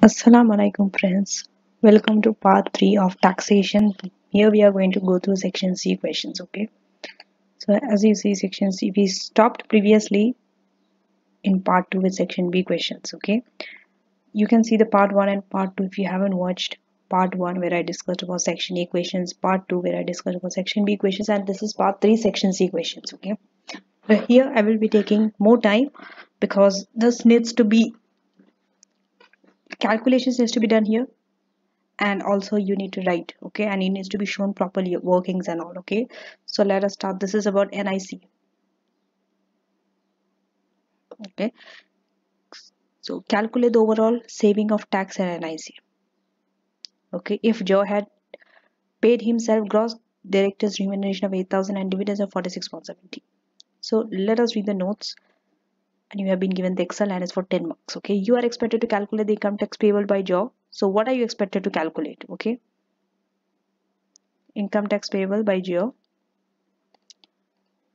Assalamu alaikum friends. Welcome to part 3 of taxation. Here we are going to go through section C questions, okay? So as you see section C, we stopped previously in part 2 with section B questions, okay? You can see the part 1 and part 2 if you haven't watched part 1 where I discussed about section A questions, part 2 where I discussed about section B questions and this is part 3 section C questions, okay? But here I will be taking more time because this needs to be calculations needs to be done here. And also you need to write okay? And it needs to be shown properly workings and all okay? So let us start. This is about nic okay? So calculate the overall saving of tax and nic okay? If joe had paid himself gross director's remuneration of 8000 and dividends of 46.70 so let us read the notes and you have been given the excel and it's for 10 marks okay? You are expected to calculate the income tax payable by joe so what are you expected to calculate okay? Income tax payable by Joe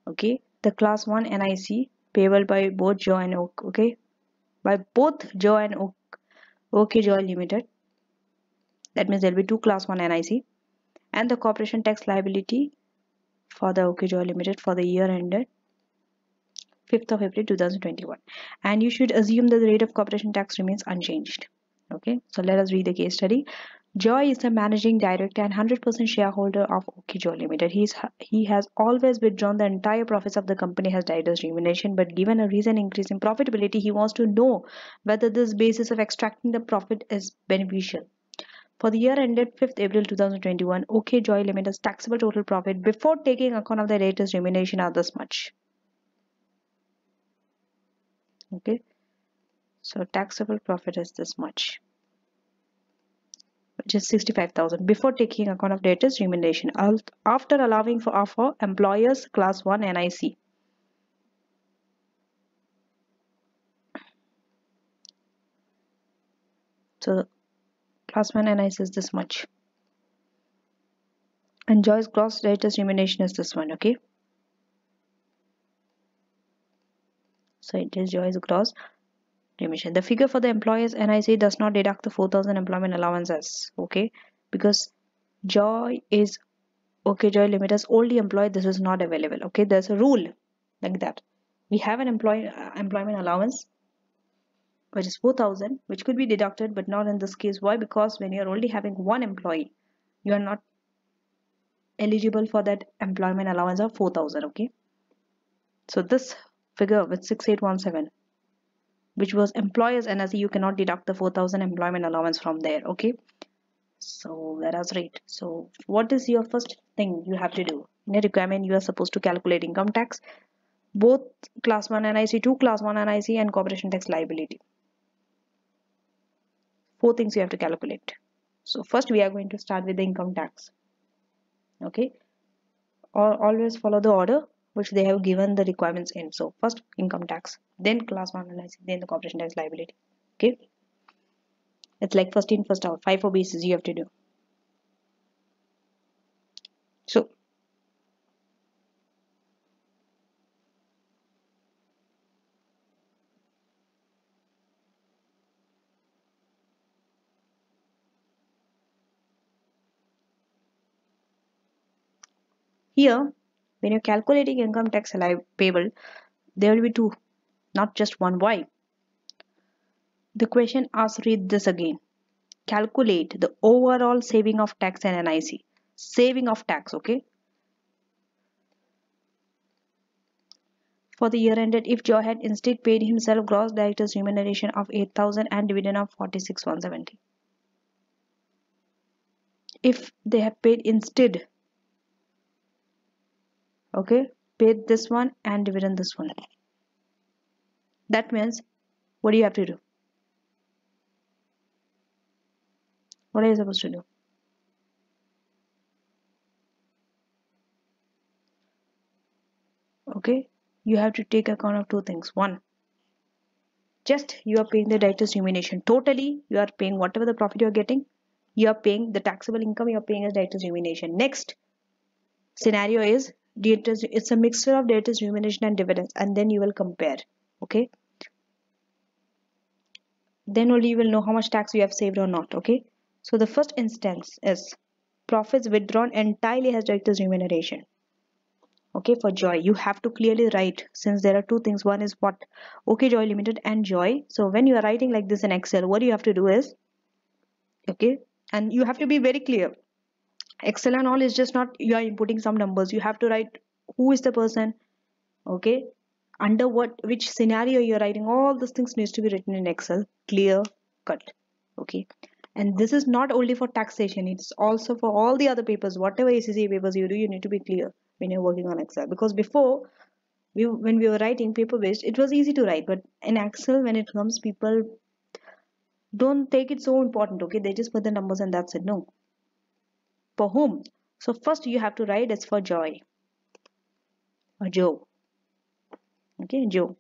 okay? The class 1 NIC payable by both Joe and Oak okay? By both Joe and Oak OK Joe Limited. That means there will be two class 1 NIC and the corporation tax liability for the OK Joe Limited for the year ended 5th of April 2021 and you should assume that the rate of corporation tax remains unchanged okay so let us read the case study Joy is the managing director and 100% shareholder of OK Joe Limited. He's, he has always withdrawn the entire profits of the company as director's remuneration, but given a recent increase in profitability, he wants to know whether this basis of extracting the profit is beneficial. For the year ended 5th April 2021, OK Joy Limited's taxable total profit before taking account of the director's remuneration are this much. Okay, so taxable profit is this much which is 65,000 before taking account of debtors remuneration after allowing for offer employers class 1 NIC. So class 1 NIC is this much. And Joy's gross debtors remuneration is this one, okay? So it is Joy's gross remission. The figure for the employer's NIC does not deduct the 4000 employment allowances, okay? Because Joy is okay, Joy limit is only employed this is not available, okay? There's a rule like that. We have an employee uh, employment allowance which is 4000 which could be deducted but not in this case why because when you're only having one employee you are not eligible for that employment allowance of 4000 okay so this figure with 6817 which was employers NIC you cannot deduct the 4000 employment allowance from there okay? So let us read so what is your first thing you have to do? In a requirement you are supposed to calculate income tax both class 1 NIC 2 class 1 NIC and corporation tax liability. Four things you have to calculate. So first we are going to start with the income tax okay? Or always follow the order which they have given the requirements in. So first income tax, then class 1 analysis, then the corporation tax liability. Okay. It's like first in, first out. Five for basis you have to do. So here when you're calculating income tax payable, there will be two, not just one. Why? The question asks read this again. Calculate the overall saving of tax and NIC. Saving of tax, okay? For the year ended, if Joe had instead paid himself gross director's remuneration of 8000 and dividend of 46170. If they have paid instead okay? Paid this one and dividend this one. That means what do you have to do? What are you supposed to do? Okay? You have to take account of two things. One just you are paying the director's remuneration totally you are paying whatever the profit you are getting you are paying the taxable income you are paying as director's remuneration next scenario is it's a mixture of debtors remuneration and dividends and then you will compare okay? Then only you will know how much tax you have saved or not okay? So the first instance is profits withdrawn entirely as director's remuneration okay? For joy you have to clearly write since there are two things. One is what? Okay joy limited and joy. So when you are writing like this in excel what you have to do is okay? And you have to be very clear excel and all is just not you are inputting some numbers. You have to write who is the person okay? Under what which scenario you're writing all those things needs to be written in excel clear cut okay? And this is not only for taxation it's also for all the other papers. Whatever ACCA papers you do you need to be clear when you're working on excel. Because before we when we were writing paper based it was easy to write. But in excel when it comes people don't take it so important okay? They just put the numbers and that's it no for whom? So first you have to write it's for joy. Or joe okay joe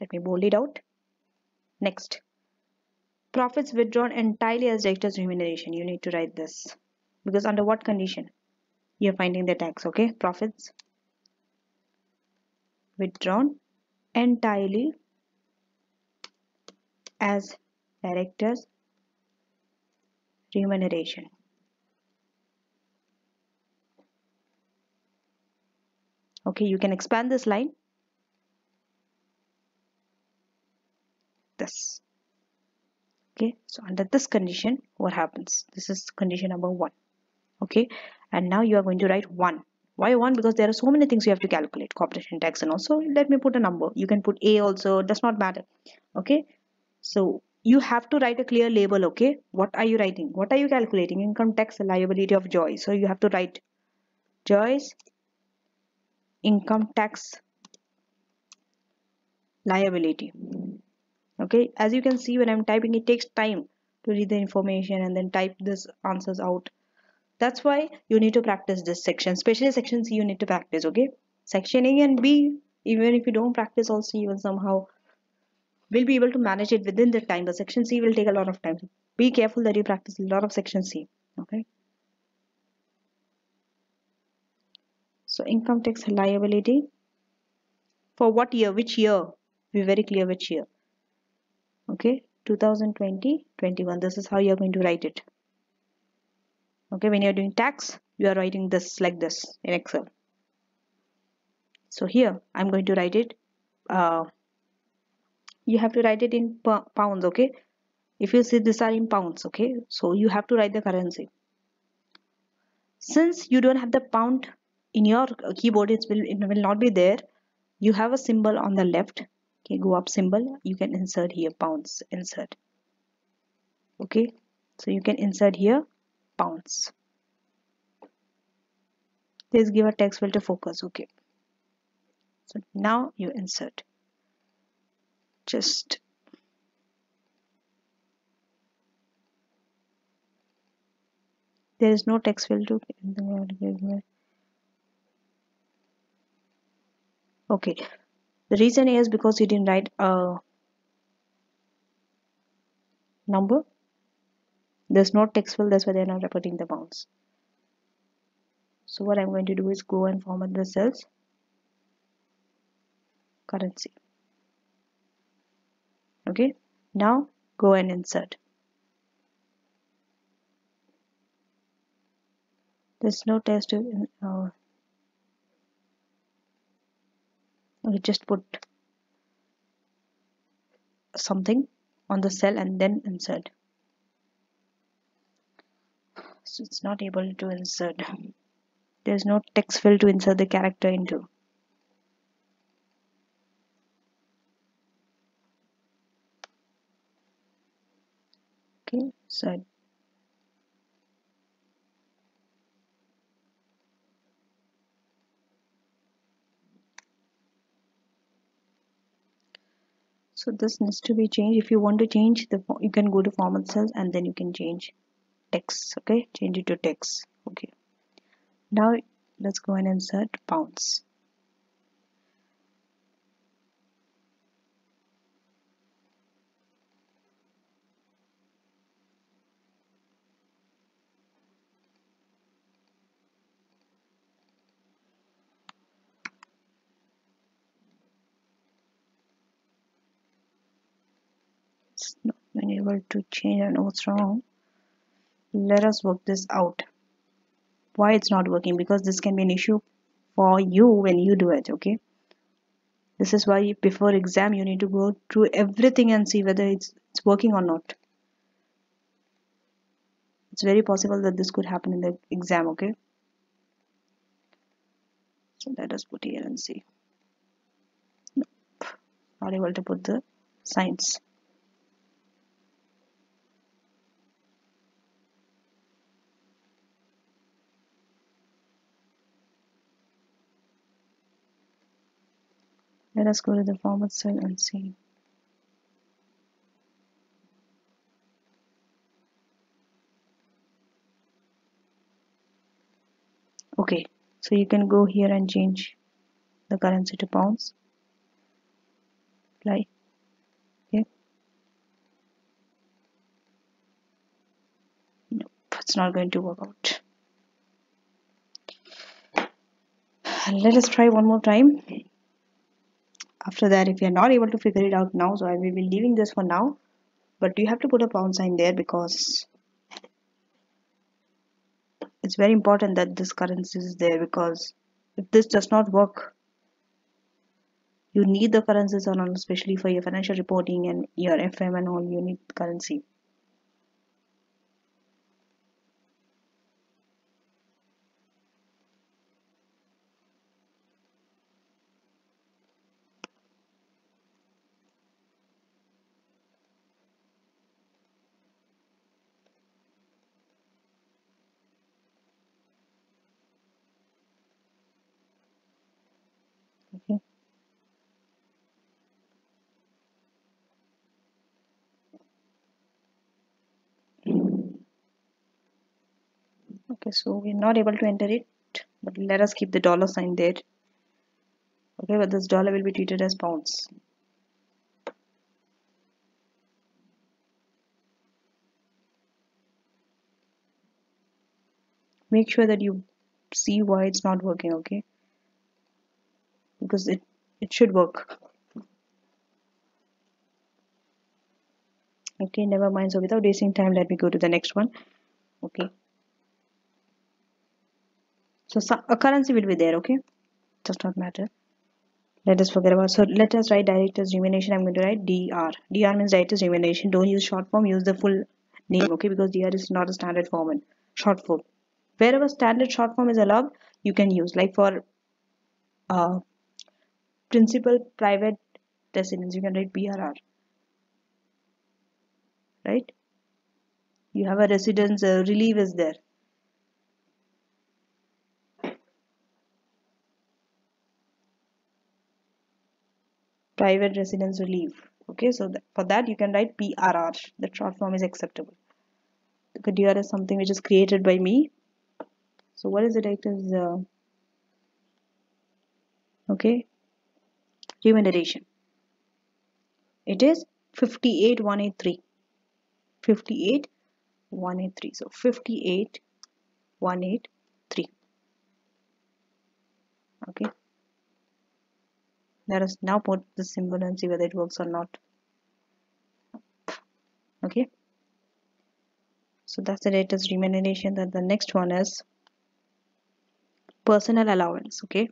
let me bold it out. Next. Profits withdrawn entirely as director's remuneration you need to write this. Because under what condition? You're finding the tax okay? Profits withdrawn entirely as director's remuneration okay you can expand this line. This. Okay so under this condition what happens? This is condition number one. Okay and now you are going to write one. Why one? Because there are so many things you have to calculate corporation tax and also let me put a number. You can put a also does not matter. Okay so you have to write a clear label okay? What are you writing? What are you calculating? Income tax liability of joy so you have to write joy's income tax liability. Okay as you can see when i'm typing it takes time to read the information and then type this answers out. That's why you need to practice this section especially section c you need to practice okay? Section a and b even if you don't practice also you will somehow will be able to manage it within the time. But section c will take a lot of time. Be careful that you practice a lot of section c okay so income tax liability for what year? Which year? Be very clear which year. Okay 2020 21 this is how you're going to write it. Okay when you're doing tax you are writing this like this in excel. So here i'm going to write it uh, you have to write it in pounds okay? If you see these are in pounds okay? So you have to write the currency. Since you don't have the pound in your keyboard it will, it will not be there. You have a symbol on the left. Okay go up symbol. You can insert here pounds insert. Okay so you can insert here pounds please give a text field focus okay. So now you insert. Just there is no text field okay. The reason is because you didn't write a number. There's no text field that's why they're not repeating the bounds. So what I'm going to do is go and format the cells. Currency. Okay. Now go and insert. There's no test uh, we just put something on the cell and then insert. So it's not able to insert. There's no text field to insert the character into. Okay so so this needs to be changed. If you want to change the you can go to format cells and then you can change text okay? Change it to text okay? Now let's go and insert pounds able to change and what's wrong let us work this out. Why it's not working? Because this can be an issue for you when you do it okay? This is why before exam you need to go through everything and see whether it's, it's working or not. It's very possible that this could happen in the exam okay? So let us put here and see. Nope. not able to put the signs let us go to the format cell and see. Okay so you can go here and change the currency to pounds. Apply. Okay. Nope not going to work out. Let us try one more time after that if you're not able to figure it out now so I will be leaving this for now. But you have to put a pound sign there because it's very important that this currency is there because if this does not work you need the currencies on especially for your financial reporting and your FM and all you need currency okay okay so we're not able to enter it but let us keep the dollar sign there. Okay but this dollar will be treated as pounds. Make sure that you see why it's not working okay? Because it it should work. Okay never mind. So without wasting time let me go to the next one. Okay so a currency will be there okay? Does not matter. Let us forget about so let us write director's remuneration i'm going to write dr dr means director's remuneration don't use short form use the full name okay? Because dr is not a standard form short form. Wherever standard short form is allowed you can use like for uh, principal private residence you can write PRR right? You have a residence uh, relief is there private residence relief okay so th for that you can write PRR the short form is acceptable. The DR is something which is created by me. So what is it it is uh, okay. Remuneration it is 58183 58183 so 58183 okay let us now put the symbol and see whether it works or not. Okay. So that's the latest remuneration then the next one is. Personal allowance okay.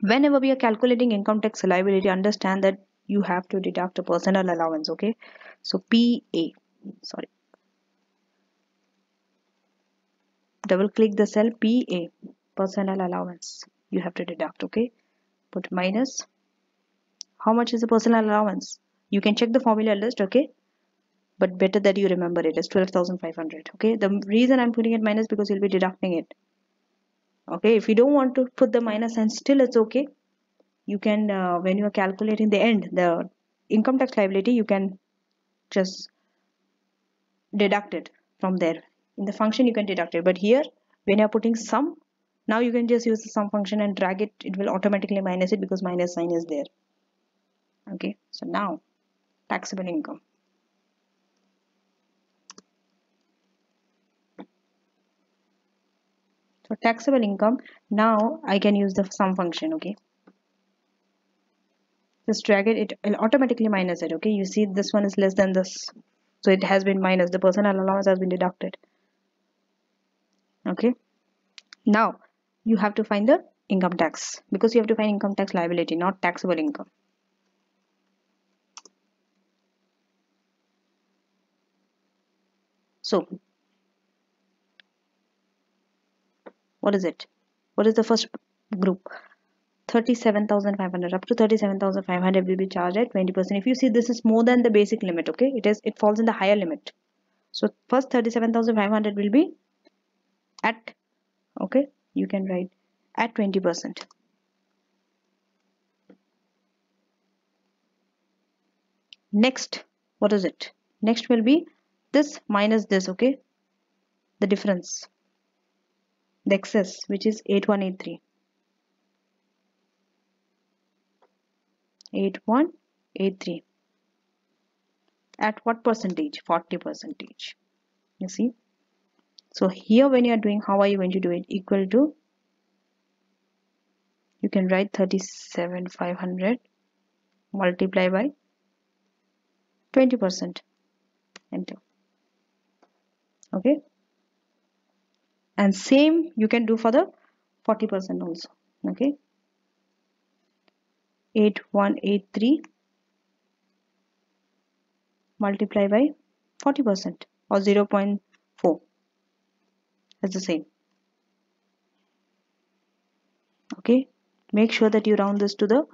Whenever we are calculating income tax liability understand that you have to deduct a personal allowance okay. So PA sorry. Double click the cell PA personal allowance you have to deduct okay put minus. How much is the personal allowance? You can check the formula list okay? But better that you remember it. Is 12,500 okay? The reason I'm putting it minus because you'll be deducting it okay? If you don't want to put the minus and still it's okay you can uh, when you are calculating the end the income tax liability you can just deduct it from there. In the function you can deduct it. But here when you're putting sum now you can just use the sum function and drag it. It will automatically minus it because minus sign is there. Okay so now taxable income. For taxable income now I can use the sum function okay? Just drag it it will automatically minus it okay? You see this one is less than this. So it has been minus. The personal allowance has been deducted. Okay? Now you have to find the income tax because you have to find income tax liability not taxable income. So what is it? What is the first group? 37500 up to 37500 will be charged at 20 percent. If you see this is more than the basic limit okay? It is it falls in the higher limit. So first 37500 will be at okay you can write at 20 percent. Next what is it? Next will be this minus this okay? The difference. The excess which is 8183 8183 at what percentage? 40 percentage. You see so here when you are doing how are you going to do it? Equal to you can write 37500 multiply by 20 percent. Enter. Okay? And same you can do for the 40 percent also. Okay? 8183 multiply by 40 percent or 0 0.4 that's the same. Okay? Make sure that you round this to the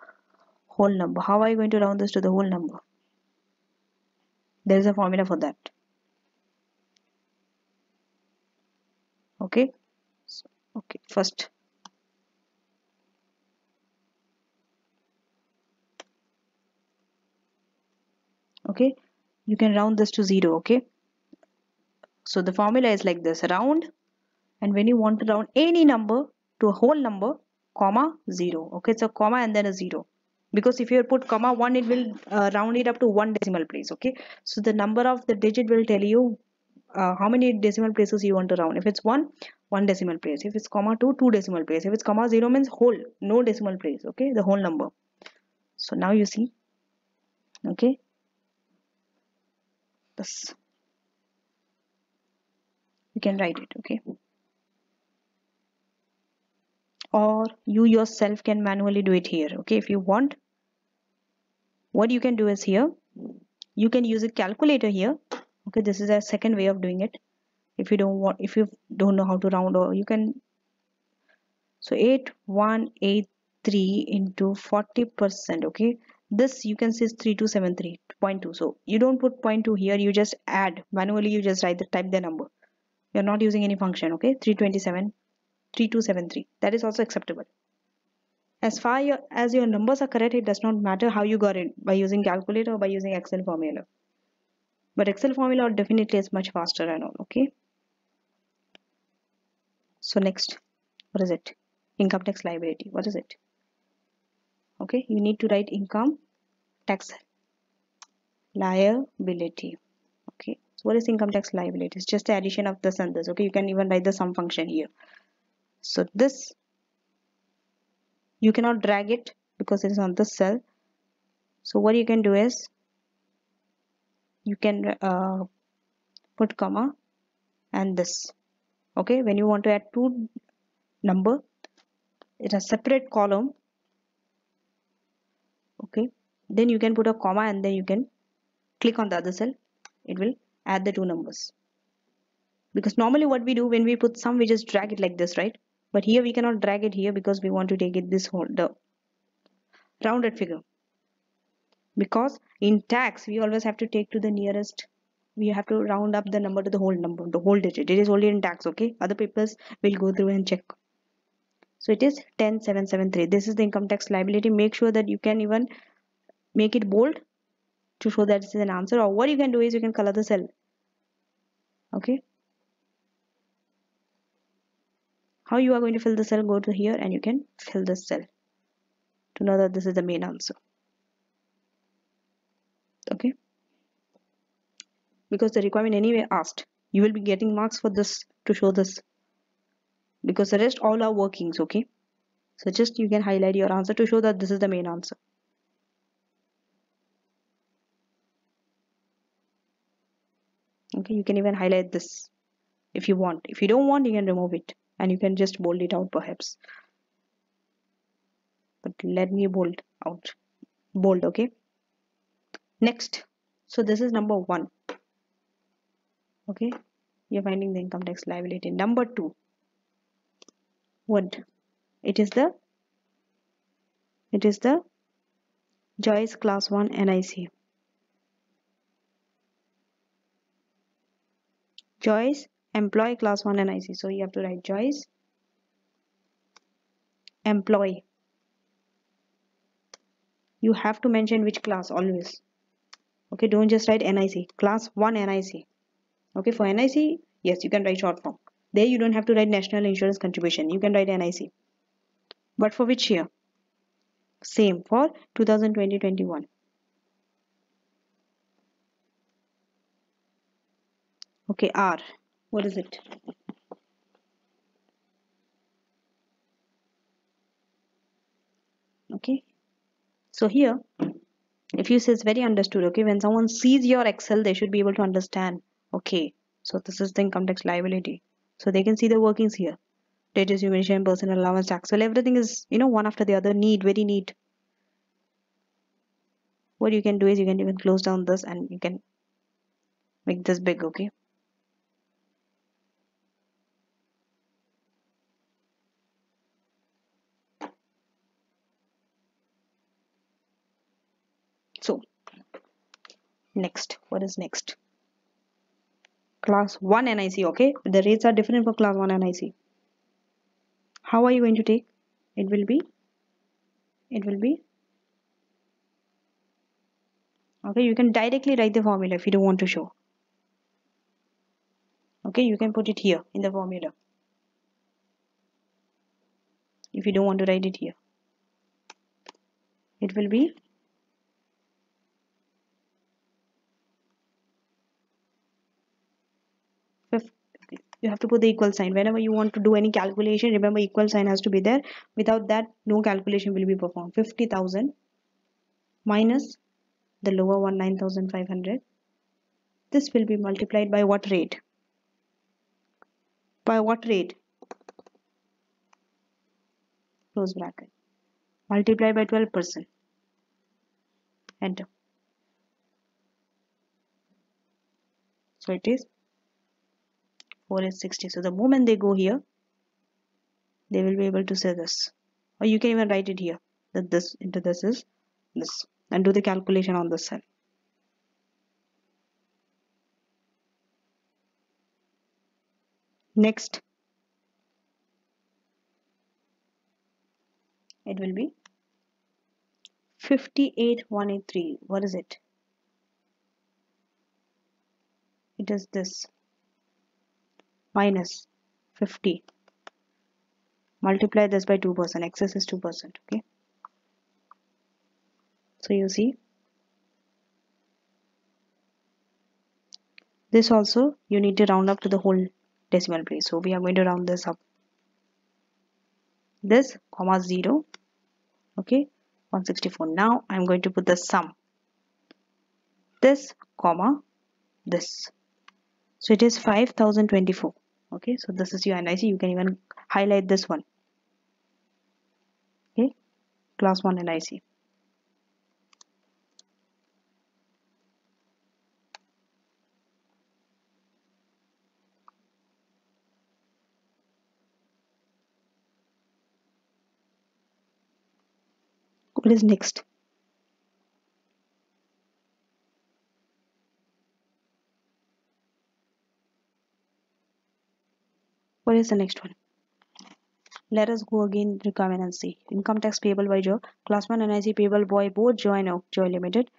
whole number. How are you going to round this to the whole number? There is a formula for that. Okay? So, okay first. Okay? You can round this to zero okay? So the formula is like this. Round and when you want to round any number to a whole number comma zero. Okay so comma and then a zero. Because if you put comma one it will uh, round it up to one decimal place okay? So the number of the digit will tell you uh, how many decimal places you want to round. If it's one one decimal place. If it's comma two two decimal place. If it's comma zero means whole no decimal place okay? The whole number. So now you see okay? This you can write it okay or you yourself can manually do it here okay? If you want what you can do is here. You can use a calculator here okay? This is a second way of doing it. If you don't want if you don't know how to round or you can so 8183 into 40 percent okay? This you can see is 3273.2 so you don't put 0.2 here you just add. Manually you just write the type the number. You're not using any function okay? 327 3273 that is also acceptable. As far as your numbers are correct it does not matter how you got it by using calculator or by using excel formula. But excel formula definitely is much faster and all okay? So next what is it? Income tax liability what is it? Okay you need to write income tax liability okay? So what is income tax liability? It's just the addition of this and this okay? You can even write the sum function here so this you cannot drag it because it is on this cell. So what you can do is you can uh, put comma and this. Okay when you want to add two number in a separate column. Okay then you can put a comma and then you can click on the other cell. It will add the two numbers. Because normally what we do when we put sum we just drag it like this right but here we cannot drag it here because we want to take it this whole the rounded figure. Because in tax we always have to take to the nearest we have to round up the number to the whole number the whole digit. It is only in tax okay? Other papers will go through and check. So it is 10773 this is the income tax liability. Make sure that you can even make it bold to show that this is an answer or what you can do is you can color the cell okay how you are going to fill the cell go to here and you can fill the cell. To know that this is the main answer. Okay? Because the requirement anyway asked you will be getting marks for this to show this. Because the rest all are workings okay? So just you can highlight your answer to show that this is the main answer. Okay? You can even highlight this if you want. If you don't want you can remove it and you can just bold it out perhaps. But let me bold out. Bold okay? Next. So this is number one. Okay? You're finding the income tax liability. Number two. What? It is the it is the Joyce class 1 NIC Joyce employee class 1 NIC so you have to write Joyce employee. You have to mention which class always. Okay don't just write NIC class 1 NIC okay for NIC yes you can write short form. There you don't have to write national insurance contribution. You can write NIC but for which year? Same for 2020-21 okay R what is it? Okay. So here if you say it's very understood okay when someone sees your excel they should be able to understand. Okay. So this is the income tax liability. So they can see the workings here. Data mentioned personal allowance tax. Well everything is you know one after the other. Neat very neat what you can do is you can even close down this and you can make this big okay so next? What is next? Class 1 NIC okay? The rates are different for class 1 NIC how are you going to take? It will be it will be okay? You can directly write the formula if you don't want to show. Okay you can put it here in the formula. If you don't want to write it here. It will be you have to put the equal sign. Whenever you want to do any calculation remember equal sign has to be there. Without that no calculation will be performed. 50,000 minus the lower one 9500 this will be multiplied by what rate? By what rate? Close bracket. Multiply by 12 percent. Enter. So it is 4 is 60 so the moment they go here they will be able to say this. Or you can even write it here that this into this is this and do the calculation on this cell next it will be 58183 what is it? It is this minus 50 multiply this by 2 percent. Excess is 2 percent okay? So you see this also you need to round up to the whole decimal place. So we are going to round this up. This comma 0 okay 164 now I'm going to put the sum. This comma this. So it is 5024 okay so this is your NIC you can even highlight this one. Okay class 1 NIC what is next What is the next one? Let us go again recommend and see. Income tax payable by Joe, Class 1 NIC payable by both Joe and Oak Joy Limited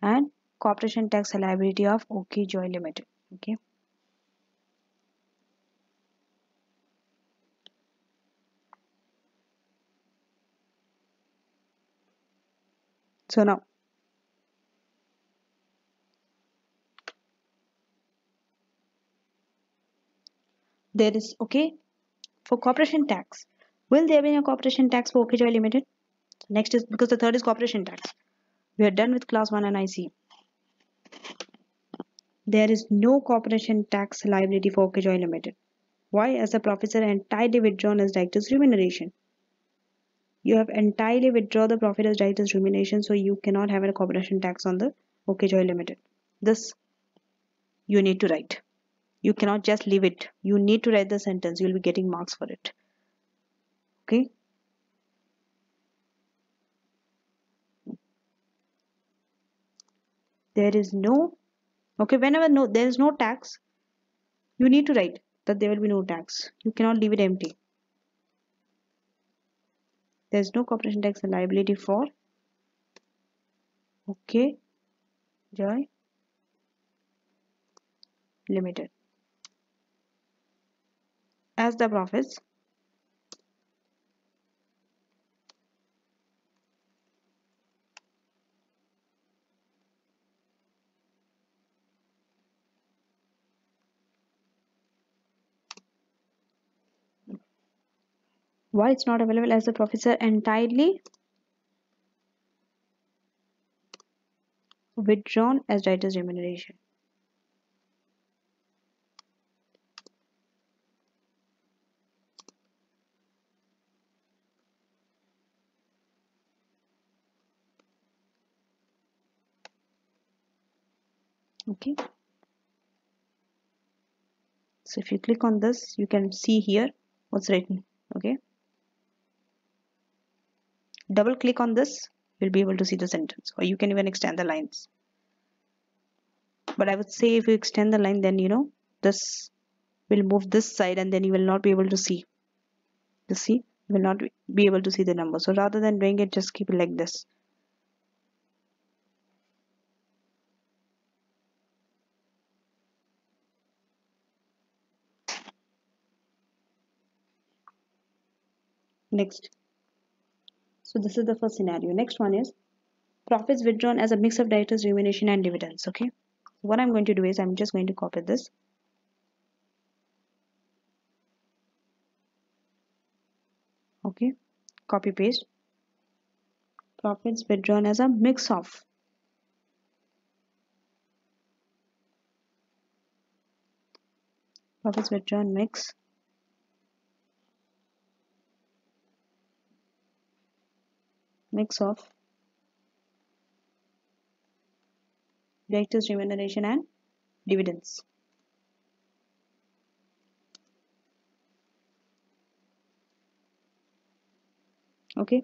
and corporation tax liability of OK Joy Limited. Okay. So now there is okay for corporation tax will there be a corporation tax for OKJoy limited next is because the third is corporation tax we are done with class 1 NIC there is no corporation tax liability for OKJoy Limited. Why? As the profits are entirely withdrawn as director's remuneration. You have entirely withdrawn the profit as director's remuneration, so you cannot have a corporation tax on the OKJoy Limited. This you need to write. You cannot just leave it. You need to write the sentence. You'll be getting marks for it. Okay. There is no okay whenever no there is no tax you need to write that there will be no tax you cannot leave it empty there is no corporation tax liability for okay joy limited as the profits why it's not available as the professor entirely withdrawn as writer's remuneration okay. So if you click on this you can see here what's written. Okay. Double click on this you'll be able to see the sentence or you can even extend the lines. But I would say if you extend the line then you know this will move this side and then you will not be able to see. You see? You will not be able to see the number. So rather than doing it just keep it like this next so this is the first scenario. Next one is profits withdrawn as a mix of directors remuneration and dividends. Okay. What I'm going to do is I'm just going to copy this. Okay. Copy paste. Profits withdrawn as a mix of profits withdrawn mix mix of directors remuneration and dividends. Okay.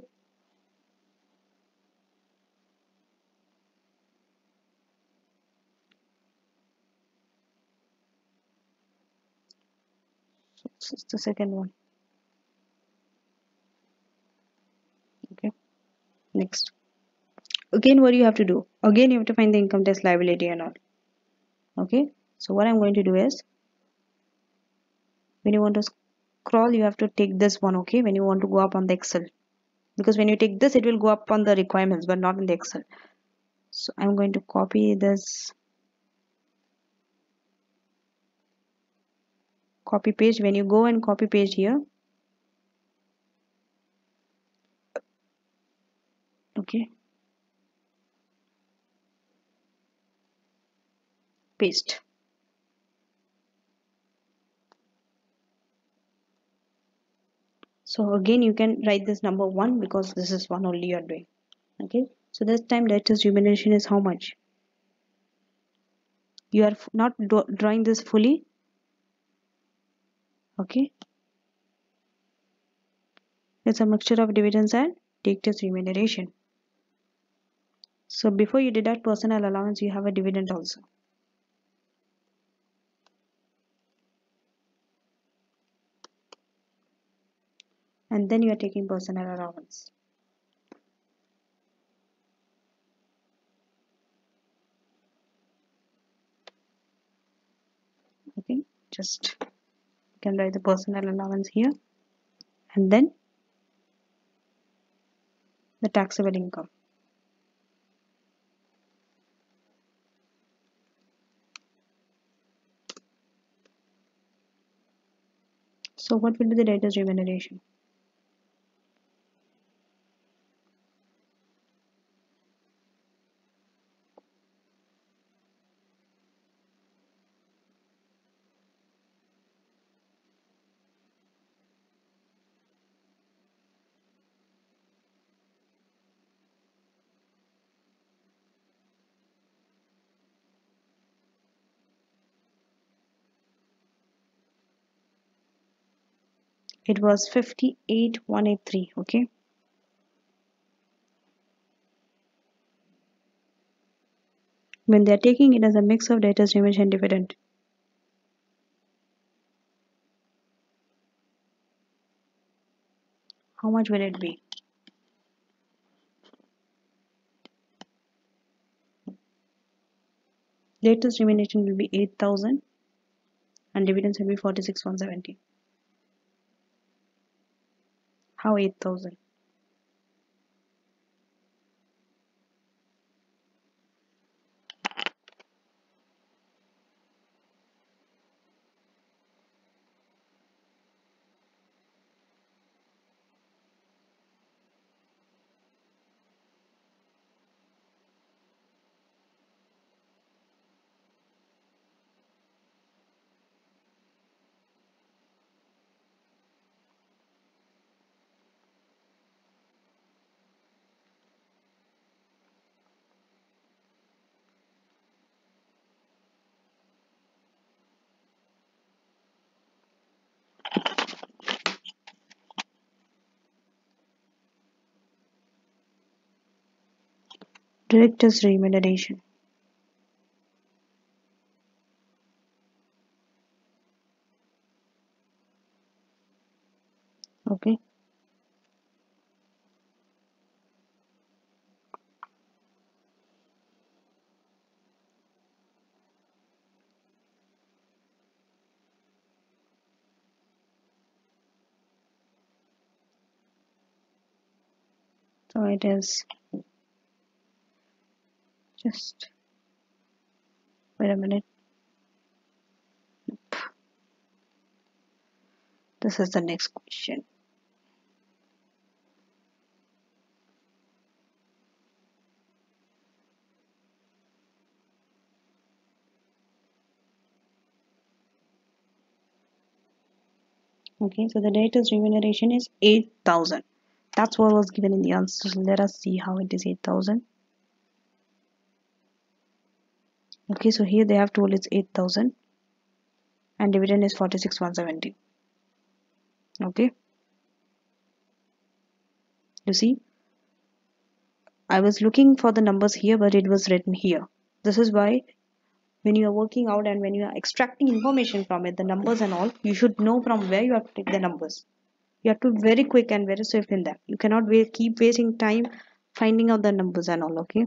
So this is the second one next. Again what you have to do? Again you have to find the income tax liability and all. Okay? So what i'm going to do is when you want to scroll you have to take this one okay? When you want to go up on the excel. Because when you take this it will go up on the requirements but not in the excel. So i'm going to copy this. Copy paste. When you go and copy paste here okay. Paste. So again you can write this number one because this is one only you are doing. Okay. So this time director's remuneration is how much? You are not drawing this fully. Okay. It's a mixture of dividends and director's remuneration so before you deduct personal allowance, you have a dividend also. And then you are taking personal allowance. Okay, just you can write the personal allowance here and then the taxable income. So what will be the debtor's remuneration? It was 58183 okay? When they're taking it as a mix of debtors image and dividend how much will it be? Latest remuneration will be 8000 and dividends will be 46170 how 8000 director's remuneration. Okay. So it is just wait a minute. This is the next question. Okay so the debtor's remuneration is 8000 that's what was given in the answer so let us see how it is 8000 okay so here they have told it's 8000 and dividend is 46170 okay. You see I was looking for the numbers here but it was written here. This is why when you are working out and when you are extracting information from it the numbers and all you should know from where you have to take the numbers. You have to be very quick and very swift in that. You cannot wait, keep wasting time finding out the numbers and all okay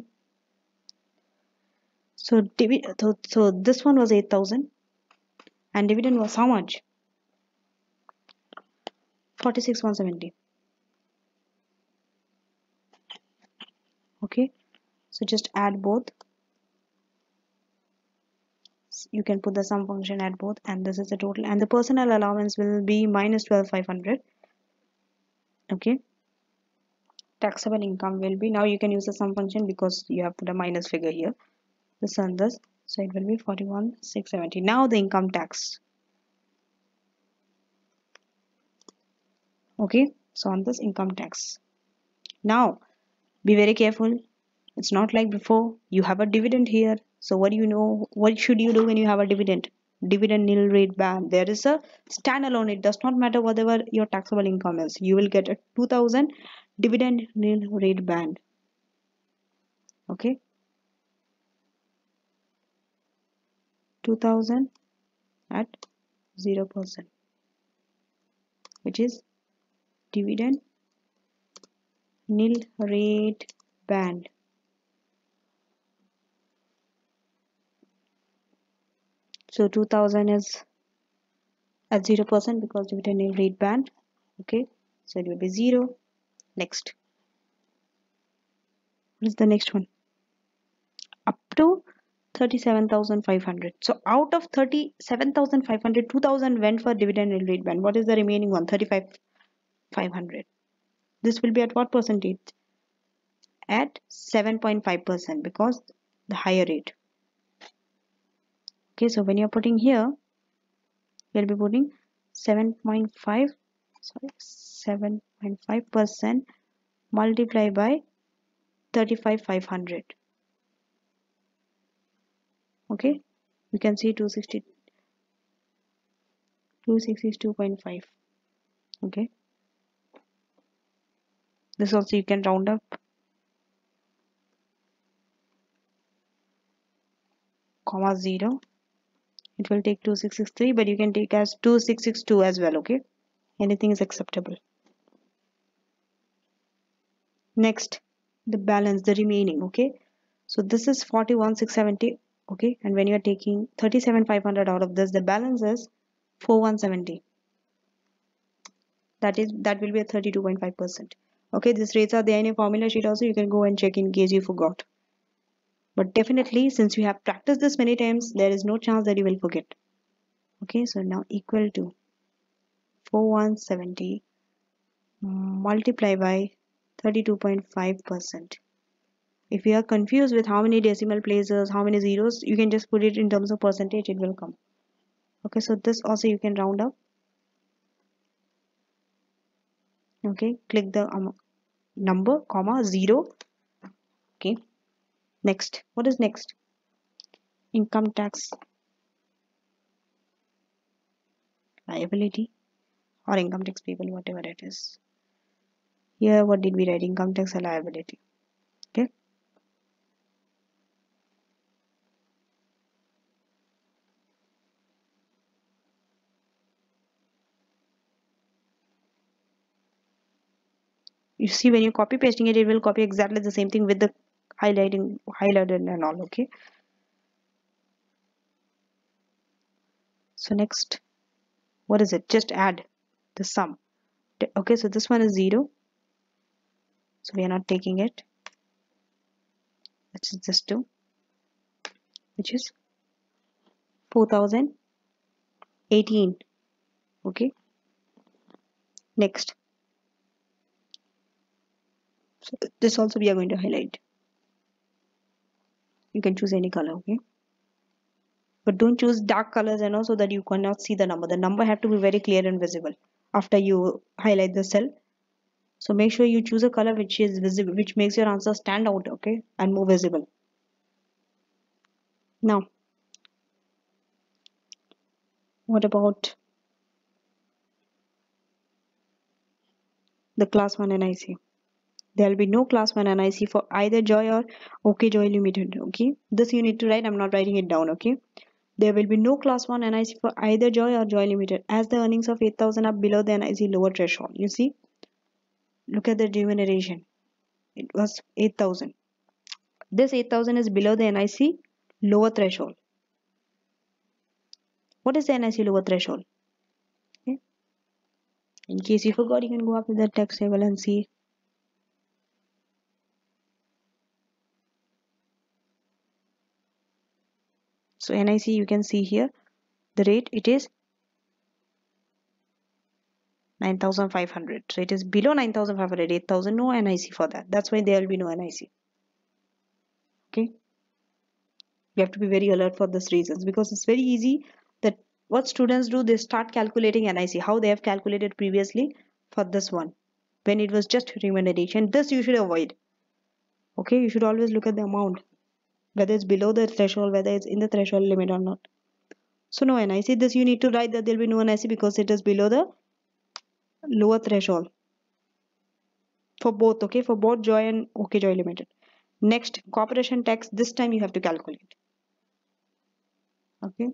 so, so, so this one was 8000 and dividend was how much? 46170 okay. So just add both. You can put the sum function at both and this is the total and the personal allowance will be minus 12500 okay. Taxable income will be now you can use the sum function because you have put a minus figure here this and this so it will be 41670 now the income tax. Okay so on this income tax. Now be very careful. It's not like before you have a dividend here. So what do you know what should you do when you have a dividend? Dividend nil rate band there is a standalone. It does not matter whatever your taxable income is. You will get a 2000 dividend nil rate band okay 2000 at 0 percent which is dividend nil rate band. So 2000 is at 0 percent because dividend nil rate band. Okay so it will be 0 next. What is the next one? Up to 37,500 so out of 37,500 2,000 went for dividend rate band what is the remaining one? 35,500 this will be at what percentage? At 7.5 percent because the higher rate. Okay so when you're putting here you'll be putting 7.5 sorry 7.5 percent multiplied by 35,500 okay? You can see 260 262.5 okay? This also you can round up. Comma 0 it will take 2663 but you can take as 2662 as well okay? Anything is acceptable. Next the balance the remaining okay? So this is 41670 okay and when you are taking 37500 out of this the balance is 4170 that is that will be a 32.5 percent. Okay these rates are there in your formula sheet also. You can go and check in case you forgot. But definitely since you have practiced this many times there is no chance that you will forget. Okay so now equal to 4170 mm, multiply by 32.5 percent if you are confused with how many decimal places how many zeros you can just put it in terms of percentage it will come. Okay so this also you can round up. Okay click the um, number comma zero. Okay next. What is next? Income tax liability or income tax people whatever it is. Here what did we write? Income tax liability. Okay you see when you copy pasting it it will copy exactly the same thing with the highlighting highlighted and all okay? So next what is it? Just add the sum. Okay so this one is zero. So we are not taking it. Which is this two which is 4018 okay? Next so this also we are going to highlight. You can choose any color okay? But don't choose dark colors and also that you cannot see the number. The number have to be very clear and visible after you highlight the cell. So make sure you choose a color which is visible which makes your answer stand out okay and more visible. Now what about the class 1 and NIC there will be no class 1 NIC for either Joe or OK Joe Limited okay? This you need to write I'm not writing it down okay? There will be no class 1 NIC for either Joe or Joe Limited as the earnings of 8000 are below the NIC lower threshold you see? Look at the remuneration. It was 8000 this 8000 is below the NIC lower threshold. What is the NIC lower threshold? In case you forgot you can go up to the tax table and see so nic you can see here. The rate it is 9500 so it is below 9500 8000 no nic for that. That's why there will be no nic okay? You have to be very alert for this reasons because it's very easy that what students do they start calculating nic how they have calculated previously for this one when it was just remuneration. This you should avoid. Okay? You should always look at the amount whether it's below the threshold whether it's in the threshold limit or not. So no NIC this you need to write that there will be no NIC because it is below the lower threshold. For both okay? For both Joe and OK Joe limited. Next corporation tax this time you have to calculate. Okay?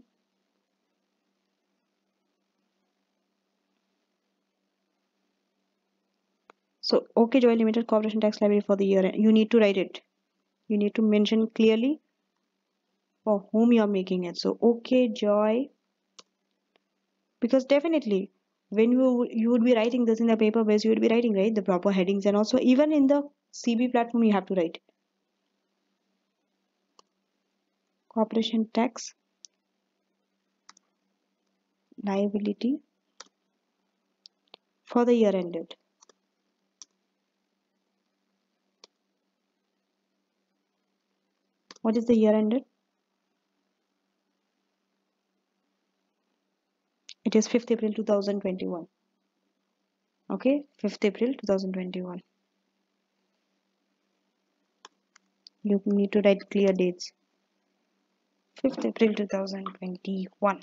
So OK Joe limited corporation tax liability for the year you need to write it you need to mention clearly for whom you are making it. So OK Joe. Because definitely when you you would be writing this in the paper base you would be writing right the proper headings and also even in the cb platform you have to write. Corporation tax liability for the year ended What is the year ended? It is 5th April 2021. Okay, 5th April 2021. You need to write clear dates. 5th April 2021.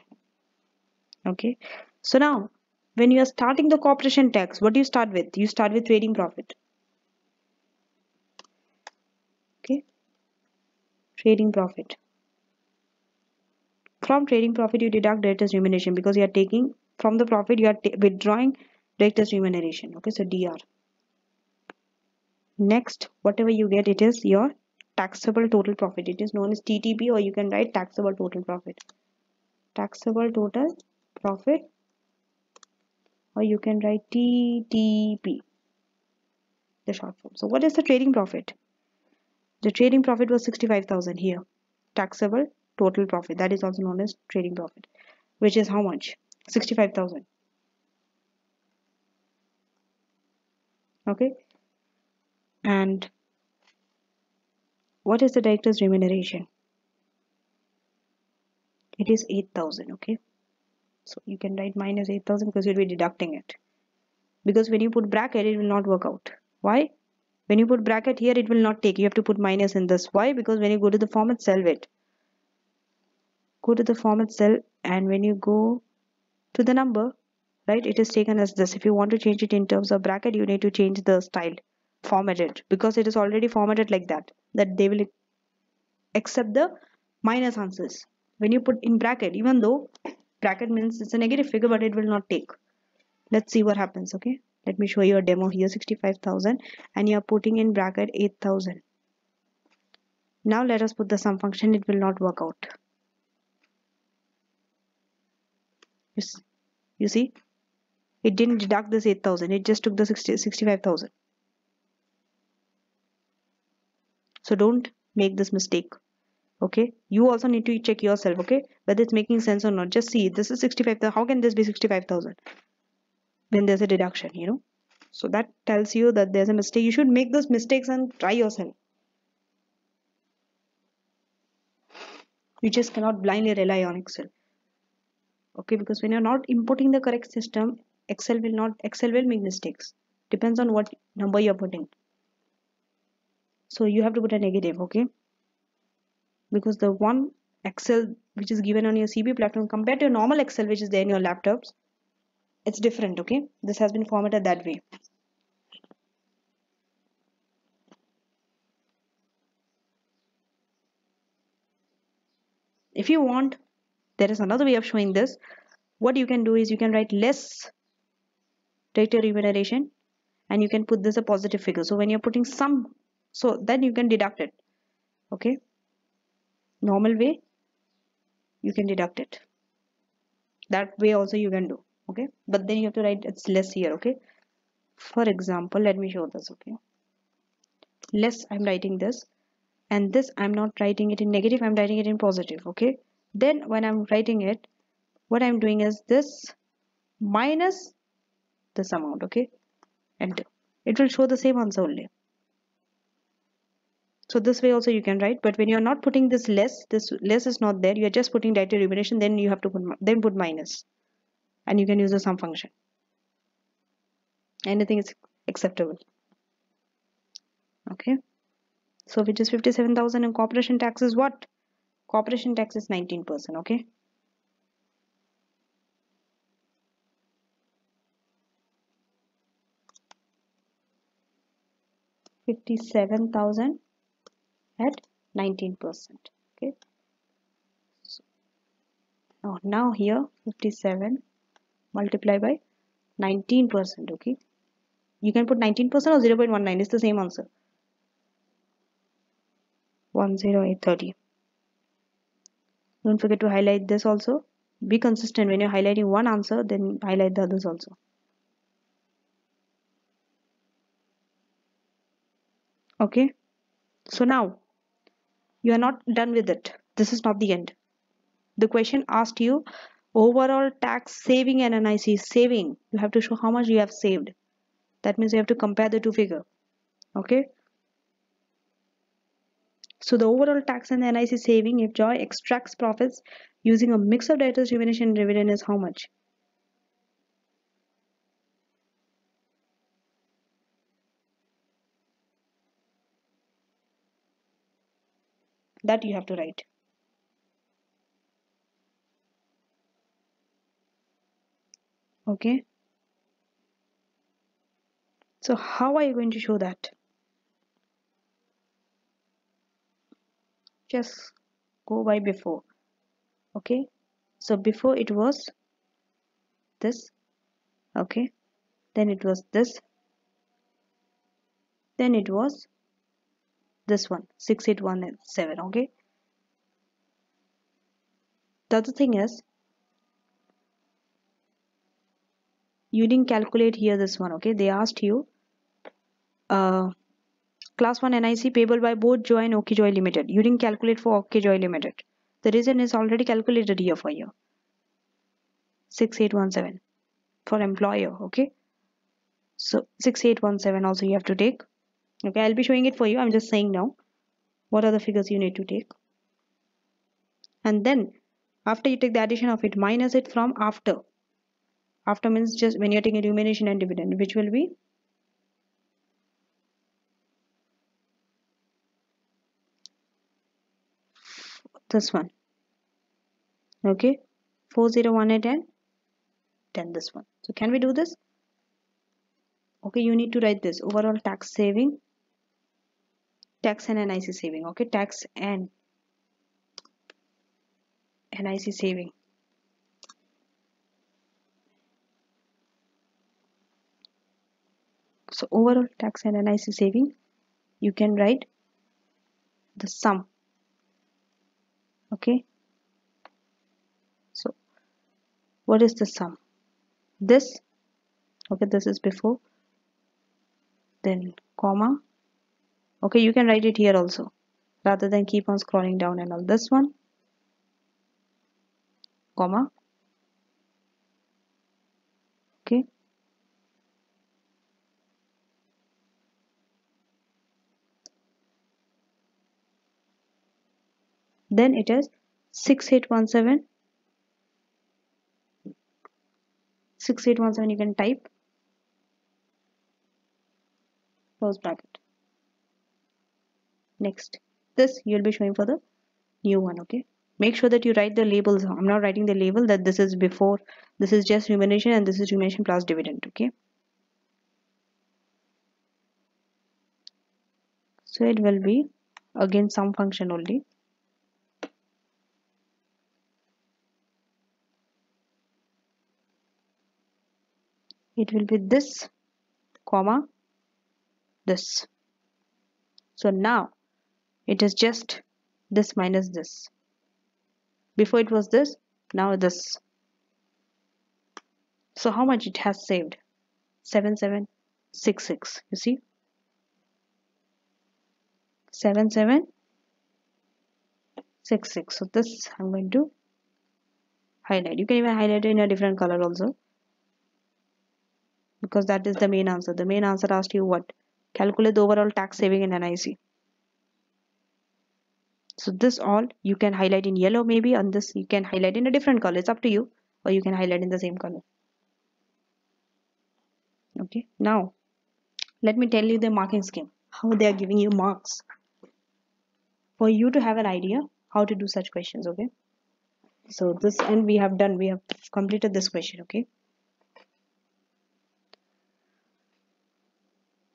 Okay, so now when you are starting the corporation tax what do you start with you start with trading profit okay trading profit. From trading profit you deduct directors remuneration because you are taking from the profit you are withdrawing directors remuneration. Okay so dr next whatever you get it is your taxable total profit. It is known as ttp or you can write taxable total profit. Taxable total profit or you can write ttp the short form. So what is the trading profit the trading profit was 65000 here. Taxable total profit that is also known as trading profit which is how much? 65000 okay? And what is the director's remuneration? It is 8000 okay? So you can write minus 8000 because you'll be deducting it. Because when you put bracket it will not work out. Why when you put bracket here it will not take. You have to put minus in this. Why? Because when you go to the format cell it go to the format cell and when you go to the number right it is taken as this. If you want to change it in terms of bracket you need to change the style formatted because it is already formatted like that that they will accept the minus answers. When you put in bracket even though bracket means it's a negative figure but it will not take. Let's see what happens okay let me show you a demo here 65000 and you are putting in bracket 8000 now let us put the sum function it will not work out. You see? It didn't deduct this 8000 it just took the 60, 65000 so don't make this mistake okay? You also need to check yourself okay? Whether it's making sense or not. Just see this is 65 how can this be 65000 when there's a deduction you know. So that tells you that there's a mistake. You should make those mistakes and try yourself. You just cannot blindly rely on excel. Okay because when you're not inputting the correct system excel will not excel will make mistakes. Depends on what number you're putting. So you have to put a negative okay? Because the one excel which is given on your cp platform compared to a normal excel which is there in your laptops it's different okay? This has been formatted that way. If you want there is another way of showing this. What you can do is you can write less director remuneration and you can put this a positive figure. So when you're putting some so then you can deduct it okay? Normal way you can deduct it. That way also you can do okay? But then you have to write it's less here okay? For example let me show this okay? Less i'm writing this and this i'm not writing it in negative i'm writing it in positive okay? Then when i'm writing it what i'm doing is this minus this amount okay? Enter it will show the same answer only. So this way also you can write but when you're not putting this less this less is not there you're just putting directory remuneration then you have to put then put minus and you can use the sum function. Anything is acceptable. Okay. So which is 57,000 and corporation tax is what? Corporation tax is 19% okay? Fifty-seven thousand at 19% okay? So oh, now here 57 multiply by 19% okay? You can put 19% or 0 0.19 it's the same answer. 10830 don't forget to highlight this also. Be consistent. When you're highlighting one answer then highlight the others also. Okay? So now you are not done with it. This is not the end. The question asked you overall tax saving and nic saving you have to show how much you have saved. That means you have to compare the two figure okay? So the overall tax and nic saving if Joe extracts profits using a mix of debtors remuneration and dividend is how much? That you have to write okay. So how are you going to show that? Just go by before. Okay. So before it was this. Okay. Then it was this. Then it was this one 6817 okay. The other thing is you didn't calculate here this one okay? They asked you uh, class 1 NIC payable by both Joe and OK Joe Limited. You didn't calculate for OK Joe Limited. The reason is already calculated here for you. 6817 for employer okay? So 6817 also you have to take. Okay I'll be showing it for you. I'm just saying now. What are the figures you need to take? And then after you take the addition of it minus it from after after means just when you're taking remuneration and dividend which will be? This one. Okay. 4018 and 10 this one. So can we do this? Okay you need to write this. Overall tax saving tax and NIC saving. Okay tax and NIC saving so overall tax and NIC saving you can write the sum. Okay? So what is the sum? This okay this is before. Then comma. Okay you can write it here also rather than keep on scrolling down and all. This one comma okay then it is 6817 6817 you can type. Close bracket. Next. This you'll be showing for the new one okay? Make sure that you write the labels. I'm not writing the label that this is before. This is just remuneration and this is remuneration plus dividend okay? So it will be again sum function only it will be this comma this. So now it is just this minus this. Before it was this now this. So how much it has saved? 7766 you see? 7766 so this I'm going to highlight. You can even highlight in a different color also because that is the main answer. The main answer asked you what? Calculate the overall tax saving in NIC so this all you can highlight in yellow maybe and this you can highlight in a different color. It's up to you or you can highlight in the same color. Okay now let me tell you the marking scheme. How they are giving you marks. For you to have an idea how to do such questions okay? So this and we have done we have completed this question okay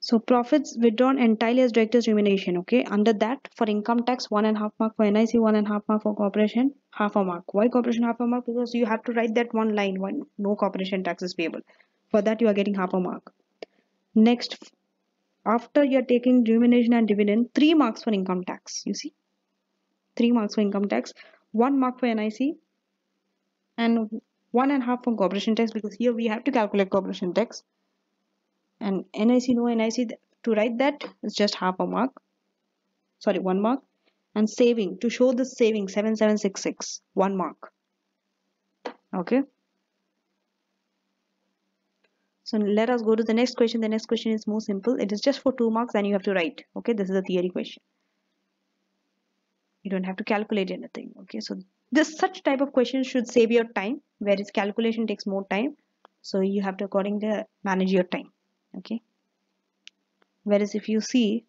So profits withdrawn entirely as director's remuneration. Okay. Under that, for income tax, one and a half mark for NIC, one and a half mark for corporation, half a mark. Why corporation half a mark? Because you have to write that one line when no corporation tax is payable. For that, you are getting half a mark. Next, after you are taking remuneration and dividend, three marks for income tax. You see, three marks for income tax, one mark for NIC, and one and a half for corporation tax because here we have to calculate corporation tax and NIC no NIC to write that is just half a mark. Sorry one mark. And saving to show the saving 7766 one mark. Okay. So let us go to the next question. The next question is more simple. It is just for two marks and you have to write. Okay this is a theory question. You don't have to calculate anything. Okay so this such type of questions should save your time. Whereas calculation takes more time. So you have to accordingly manage your time okay? Whereas if you see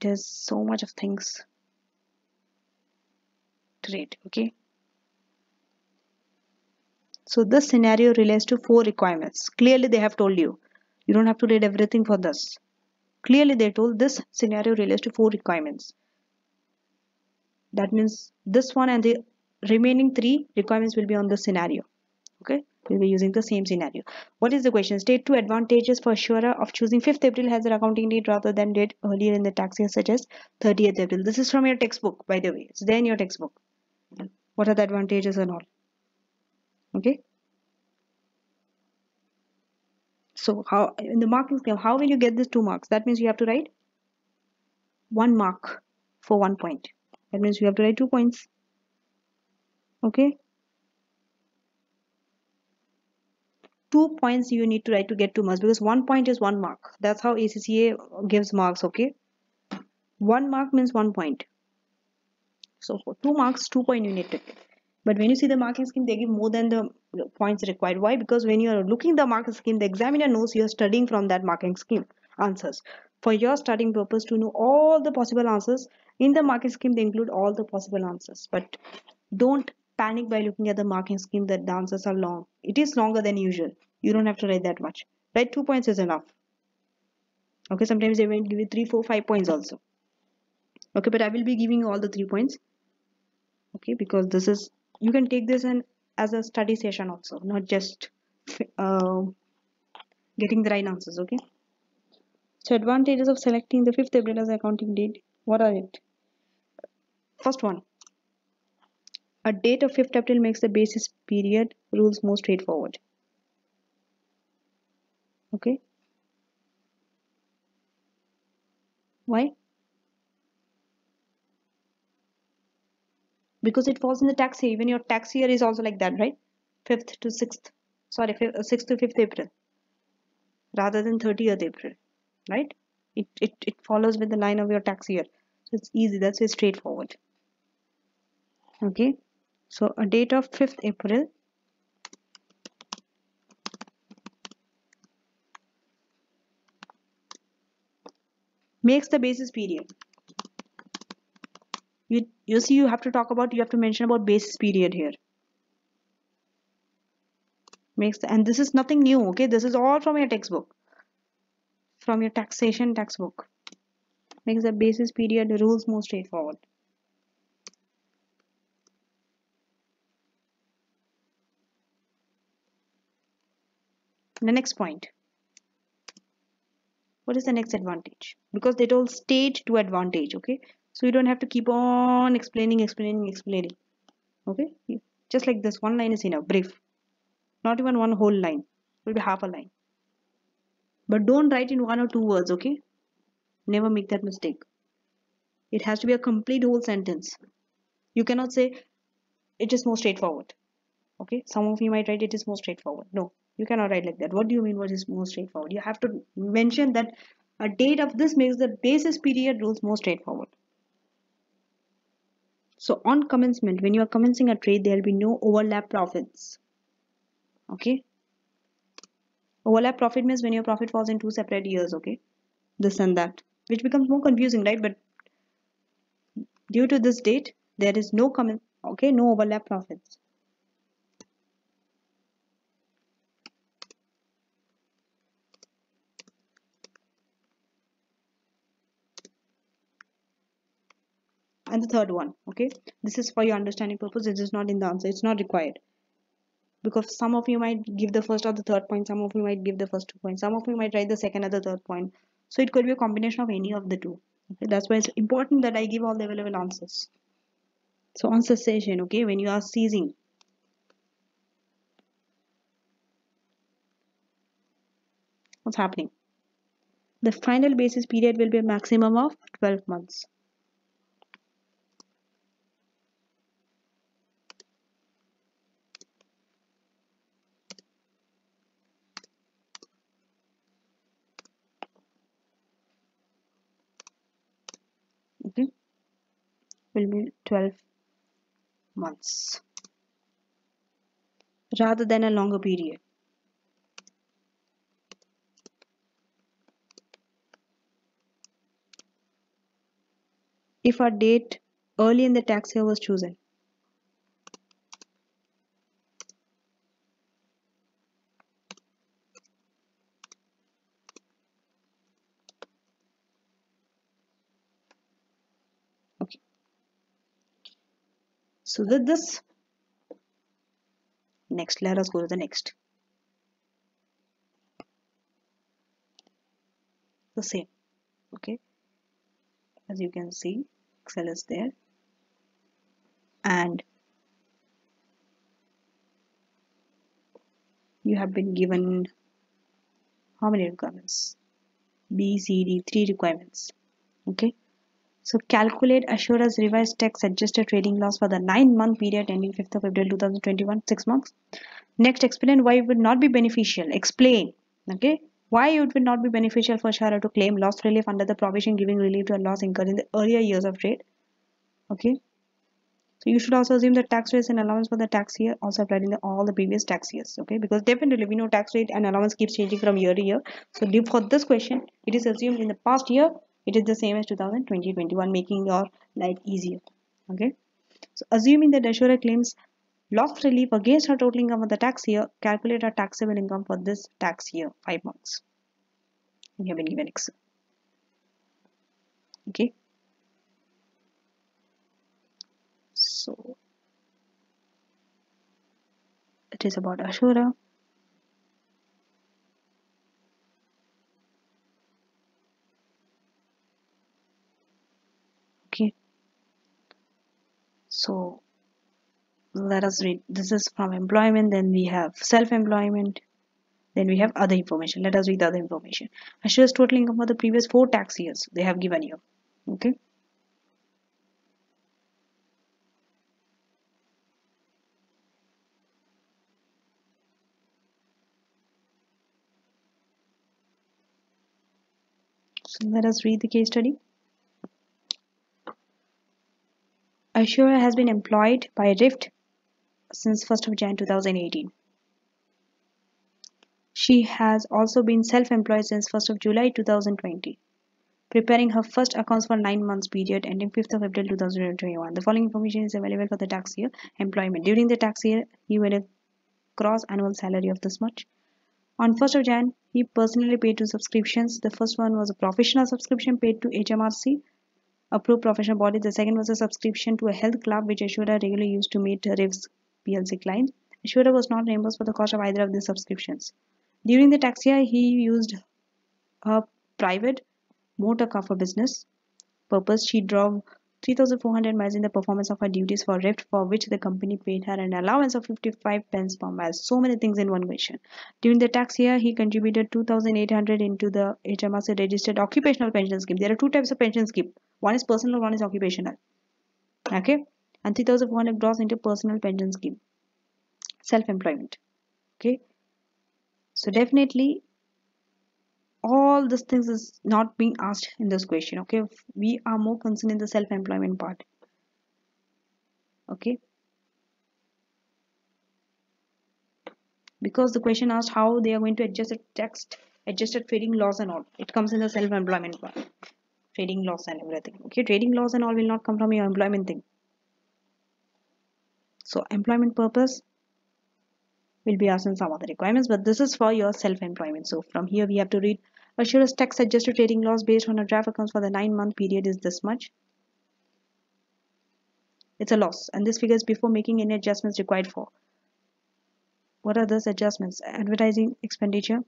it is so much of things. To read okay? So this scenario relates to four requirements. Clearly they have told you. You don't have to read everything for this. Clearly they told this scenario relates to four requirements. That means this one and the remaining three requirements will be on the scenario. Okay we'll be using the same scenario. What is the question? State two advantages for Assura of choosing 5th april as their accounting date rather than date earlier in the tax year such as 30th april. This is from your textbook by the way. It's there in your textbook. What are the advantages and all? Okay? So how in the marking scheme how will you get these two marks? That means you have to write one mark for one point. That means you have to write two points. Okay two points you need to write to get two marks because one point is one mark. That's how ACCA gives marks okay? One mark means one point. So for two marks two point you need to but when you see the marking scheme they give more than the points required. Why? Because when you are looking the marking scheme the examiner knows you are studying from that marking scheme answers. For your studying purpose to know all the possible answers in the marking scheme they include all the possible answers. But don't panic by looking at the marking scheme that answers are long. It is longer than usual. You don't have to write that much. Write two points is enough. Okay sometimes they will give you three four five points also. Okay but i will be giving you all the three points. Okay because this is you can take this and as a study session also not just uh, getting the right answers okay? So advantages of selecting the 5th April as accounting date what are it? First one a date of 5th April makes the basis period rules more straightforward. Okay? Why? Because it falls in the tax year. Even your tax year is also like that right? 5th to 6th sorry 6th uh, to 5th April. Rather than 30th April right? It, it, it follows with the line of your tax year. So it's easy. That's very straightforward. Okay so a date of 5th April. Makes the basis period. You you see you have to talk about you have to mention about basis period here. Makes the, and this is nothing new okay? This is all from your textbook. From your taxation textbook. Makes the basis period rules more straightforward the next point. What is the next advantage? Because they told state to advantage okay? So you don't have to keep on explaining explaining explaining okay? Just like this one line is enough brief. Not even one whole line. Will be half a line. But don't write in one or two words okay? Never make that mistake. It has to be a complete whole sentence. You cannot say it is more straightforward okay? Some of you might write it is more straightforward. No you cannot write like that what do you mean what is more straightforward you have to mention that a date of this makes the basis period rules more straightforward so on commencement, when you are commencing a trade, there will be no overlap profits. Okay. Overlap profit means when your profit falls in two separate years, okay? This and that, which becomes more confusing, right? But due to this date, there is no comment, okay, no overlap profits. And the third one okay? This is for your understanding purpose. It is not in the answer. It's not required. Because some of you might give the first or the third point. Some of you might give the first two points. Some of you might write the second or the third point. So it could be a combination of any of the two okay? That's why it's important that i give all the available answers. So on cessation okay? When you are ceasing what's happening? The final basis period will be a maximum of 12 months okay will be 12 months. Rather than a longer period. If a date early in the tax year was chosen so with this next let us go to the next. The same okay? As you can see excel is there. And you have been given how many requirements? B c d three requirements okay so calculate Assura's revised tax adjusted trading loss for the nine month period ending 5th of April 2021, six months. Next, explain why it would not be beneficial. Explain. Okay. Why it would not be beneficial for Assura to claim loss relief under the provision giving relief to a loss incurred in the earlier years of trade. Okay. So you should also assume that tax rates and allowance for the tax year also applied in the, all the previous tax years. Okay, because definitely we know tax rate and allowance keeps changing from year to year. So for this question, it is assumed in the past year it is the same as 2020-21 making your life easier okay? So assuming that Assura claims loss relief against her total income of the tax year calculate her taxable income for this tax year five months. We have been given Excel okay? So it is about Assura okay so let us read. This is from employment then we have self-employment then we have other information. Let us read the other information. Assura's total income for the previous four tax years they have given you. Okay? So let us read the case study Assura has been employed by Rift since 1st of Jan 2018. She has also been self-employed since 1st of July 2020, preparing her first accounts for 9 months period ending 5th of April 2021. The following information is available for the tax year employment. During the tax year, he made a gross annual salary of this much. On 1st of Jan, he personally paid two subscriptions. The first one was a professional subscription paid to HMRC approved professional body. The second was a subscription to a health club which Assura regularly used to meet Riv's PLC clients. Assura was not reimbursed for the cost of either of these subscriptions. During the tax year, he used a private motor car for business purpose. She drove 3,400 miles in the performance of her duties for Rift, for which the company paid her an allowance of 55 pence per mile. So many things in one question. During the tax year, he contributed 2,800 into the HMRC registered occupational pension scheme. There are two types of pension scheme. One is personal, one is occupational. Okay, and 3,400 gross into personal pension scheme. Self-employment. Okay, so definitely all these things is not being asked in this question. Okay? We are more concerned in the self-employment part. Okay? Because the question asked how they are going to adjust the tax adjusted trading loss and all. It comes in the self-employment part trading loss and everything. Okay trading loss and all will not come from your employment thing. So employment purpose will be asked in some other requirements but this is for your self-employment. So from here we have to read Assura's tax adjusted trading loss based on a draft accounts for the nine month period is this much. It's a loss and this figure is before making any adjustments required for. What are those adjustments? Advertising expenditure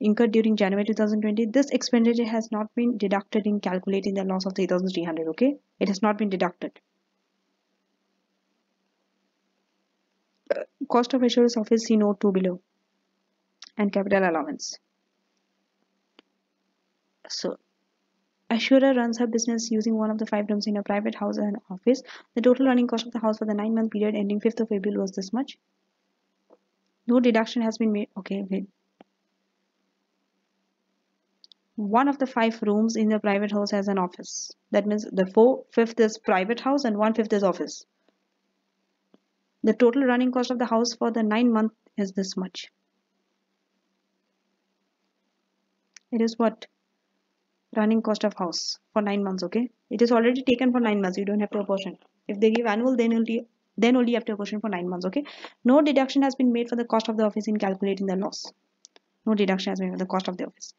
incurred during January 2020 this expenditure has not been deducted in calculating the loss of 3300 okay it has not been deducted uh, cost of Assura's office see note 2 below and capital allowance so Assura runs her business using one of the five rooms in a private house and office. The total running cost of the house for the nine month period ending 5th of April was this much. No deduction has been made. Okay, wait. One of the five rooms in the private house has an office. That means the four fifth is private house and one fifth is office. The total running cost of the house for the nine month is this much. It is what? Running cost of house for nine months, okay? It is already taken for nine months. You don't have to apportion. If they give annual, then only then only you have to apportion for nine months, okay? No deduction has been made for the cost of the office in calculating the loss. No deduction has been made for the cost of the office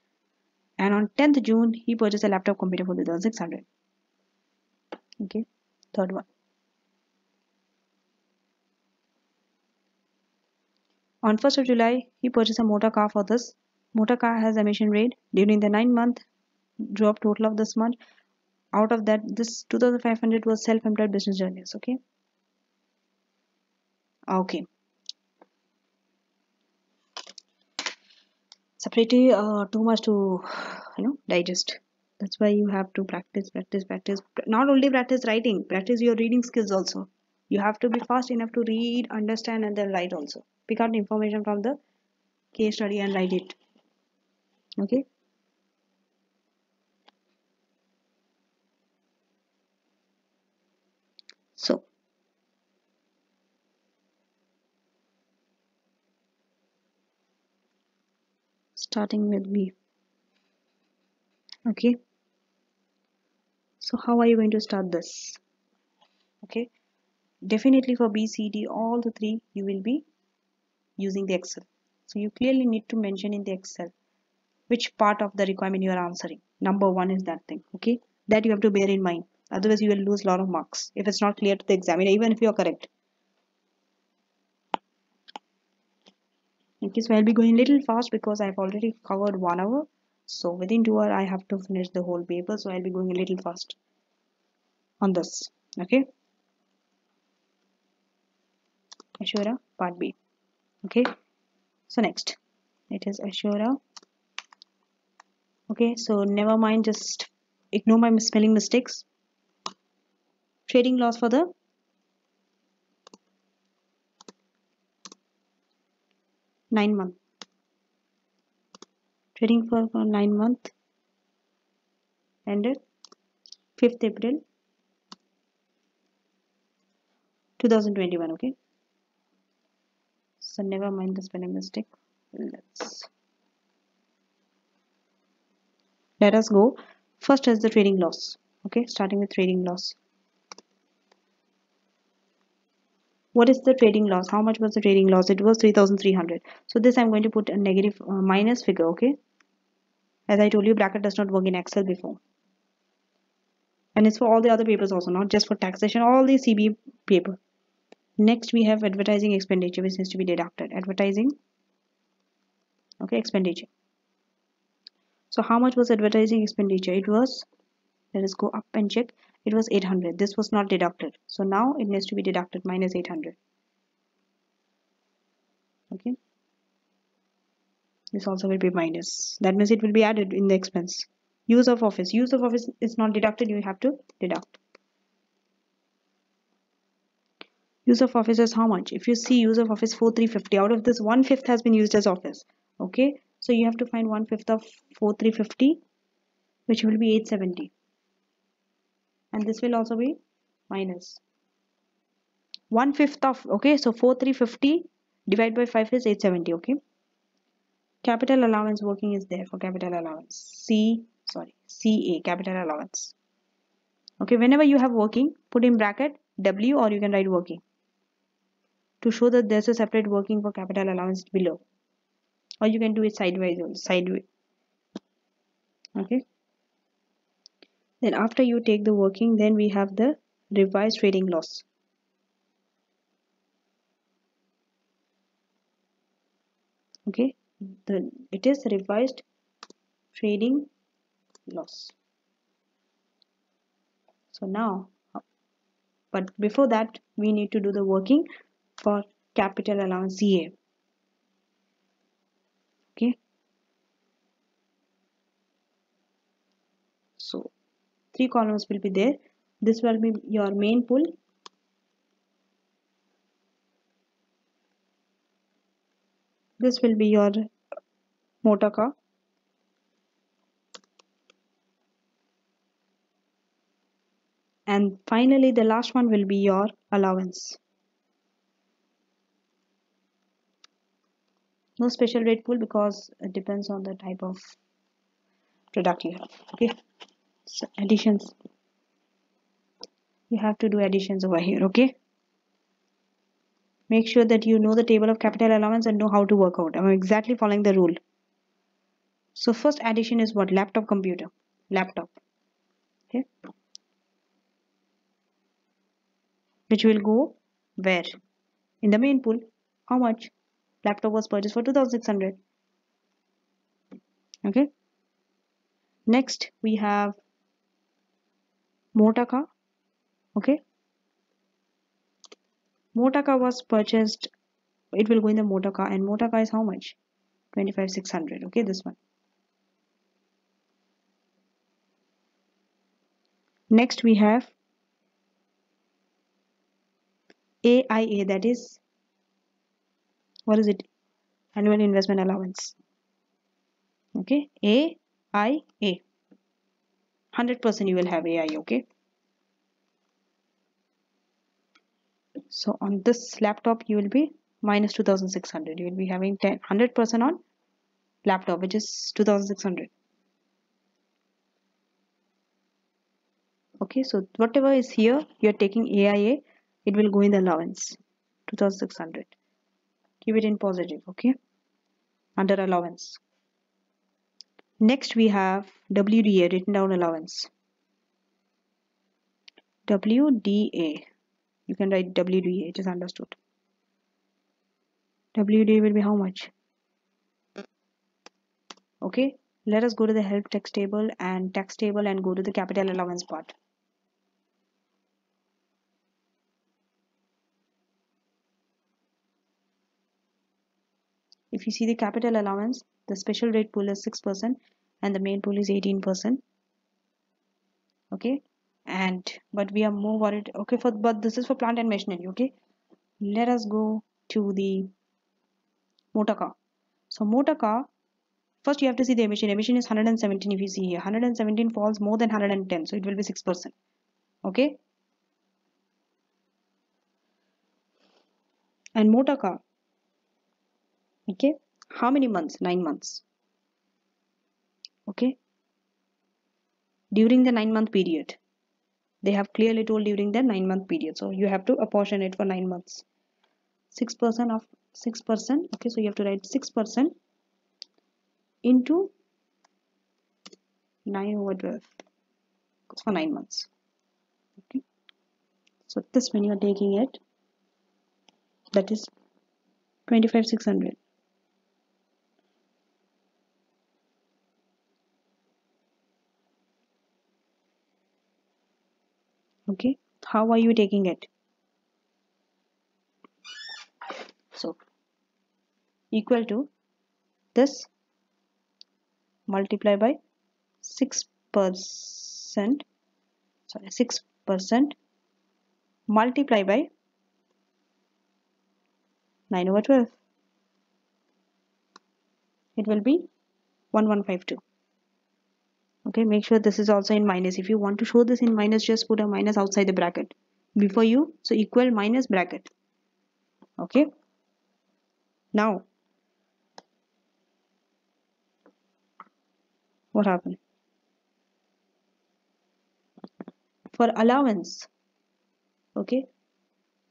and on 10th June he purchased a laptop computer for 2600 okay third one. On 1st of July he purchased a motor car for this. Motor car has emission rate. During the 9 month job total of this month out of that this 2500 was self-employed business journeys okay? Okay. Separately, uh, too much to you know digest. That's why you have to practice, practice, practice. Not only practice writing, practice your reading skills also. You have to be fast enough to read, understand, and then write also pick out information from the case study and write it okay so starting with B okay so how are you going to start this okay definitely for B C D all the three you will be using the Excel. So you clearly need to mention in the Excel which part of the requirement you are answering. Number one is that thing, okay? That you have to bear in mind. Otherwise, you will lose a lot of marks if it's not clear to the examiner, even if you are correct. Okay, so I'll be going a little fast because I've already covered one hour. So within two hours, I have to finish the whole paper. So I'll be going a little fast on this. Okay. Assura, part B okay so next it is Assura okay so never mind just ignore my spelling mistakes trading loss for the nine month. Trading for, for nine month. Ended. 5th April. 2021 okay? So never mind the spelling mistake. Let's let us go. First as the trading loss okay? Starting with trading loss what is the trading loss? How much was the trading loss? It was 3300 so this i'm going to put a negative uh, minus figure okay? As i told you bracket does not work in excel before. And it's for all the other papers also not just for taxation all the cb paper. Next we have advertising expenditure which needs to be deducted. Advertising okay expenditure. So how much was advertising expenditure? It was let us go up and check it was 800 this was not deducted. So now it needs to be deducted minus 800 okay. This also will be minus. That means it will be added in the expense. Use of office. Use of office is not deducted. You have to deduct. Use of office is how much? If you see use of office 4350 out of this one fifth has been used as office. Okay? So you have to find one fifth of 4350 which will be 870 and this will also be minus. One fifth of okay so 4350 divided by 5 is 870 okay? Capital allowance working is there for capital allowance. C sorry ca capital allowance. Okay whenever you have working put in bracket w or you can write working. To show that there's a separate working for capital allowance below. Or you can do it sideways sideways okay then after you take the working then we have the revised trading loss. Okay? The it is revised trading loss. So now but before that we need to do the working for capital allowance CA. Okay. So three columns will be there. This will be your main pool. This will be your motor car. And finally the last one will be your allowance. no special rate pool because it depends on the type of product you have okay additions. You have to do additions over here okay? Make sure that you know the table of capital allowance and know how to work out. I'm exactly following the rule. So first addition is what? Laptop computer. Laptop. Okay? Which will go where? In the main pool. How much? Laptop was purchased for 2600 okay? Next we have motor car okay. Motor car was purchased. It will go in the motor car and motor car is how much? 25600 okay this one. Next we have AIA that is what is it? Annual investment allowance. Okay AIA 100% you will have AI okay? So on this laptop you will be minus 2600 you will be having 10 100% on laptop which is 2600 okay so whatever is here you're taking AIA it will go in the allowance 2600 keep it in positive okay? Under allowance next we have WDA written down allowance. WDA you can write WDA it is understood. WDA will be how much? Okay let us go to the help tax table and tax table and go to the capital allowance part if you see the capital allowance the special rate pool is 6% and the main pool is 18% okay? And but we are more worried okay for but this is for plant and machinery okay? Let us go to the motor car. So motor car first you have to see the emission. Emission is 117 if you see here 117 falls more than 110 so it will be 6 percent. Okay? And motor car okay? How many months? Nine months. Okay? During the nine month period. They have clearly told during the nine month period. So you have to apportion it for nine months. Six percent of six percent okay? So you have to write six percent into nine over 12 for nine months. Okay? So this when you are taking it that is 25600 okay. How are you taking it? So equal to this multiply by 6 percent sorry 6 percent multiply by 9 over 12 it will be 1152 okay make sure this is also in minus. If you want to show this in minus just put a minus outside the bracket. Before you so equal minus bracket. Okay. Now what happened? For allowance okay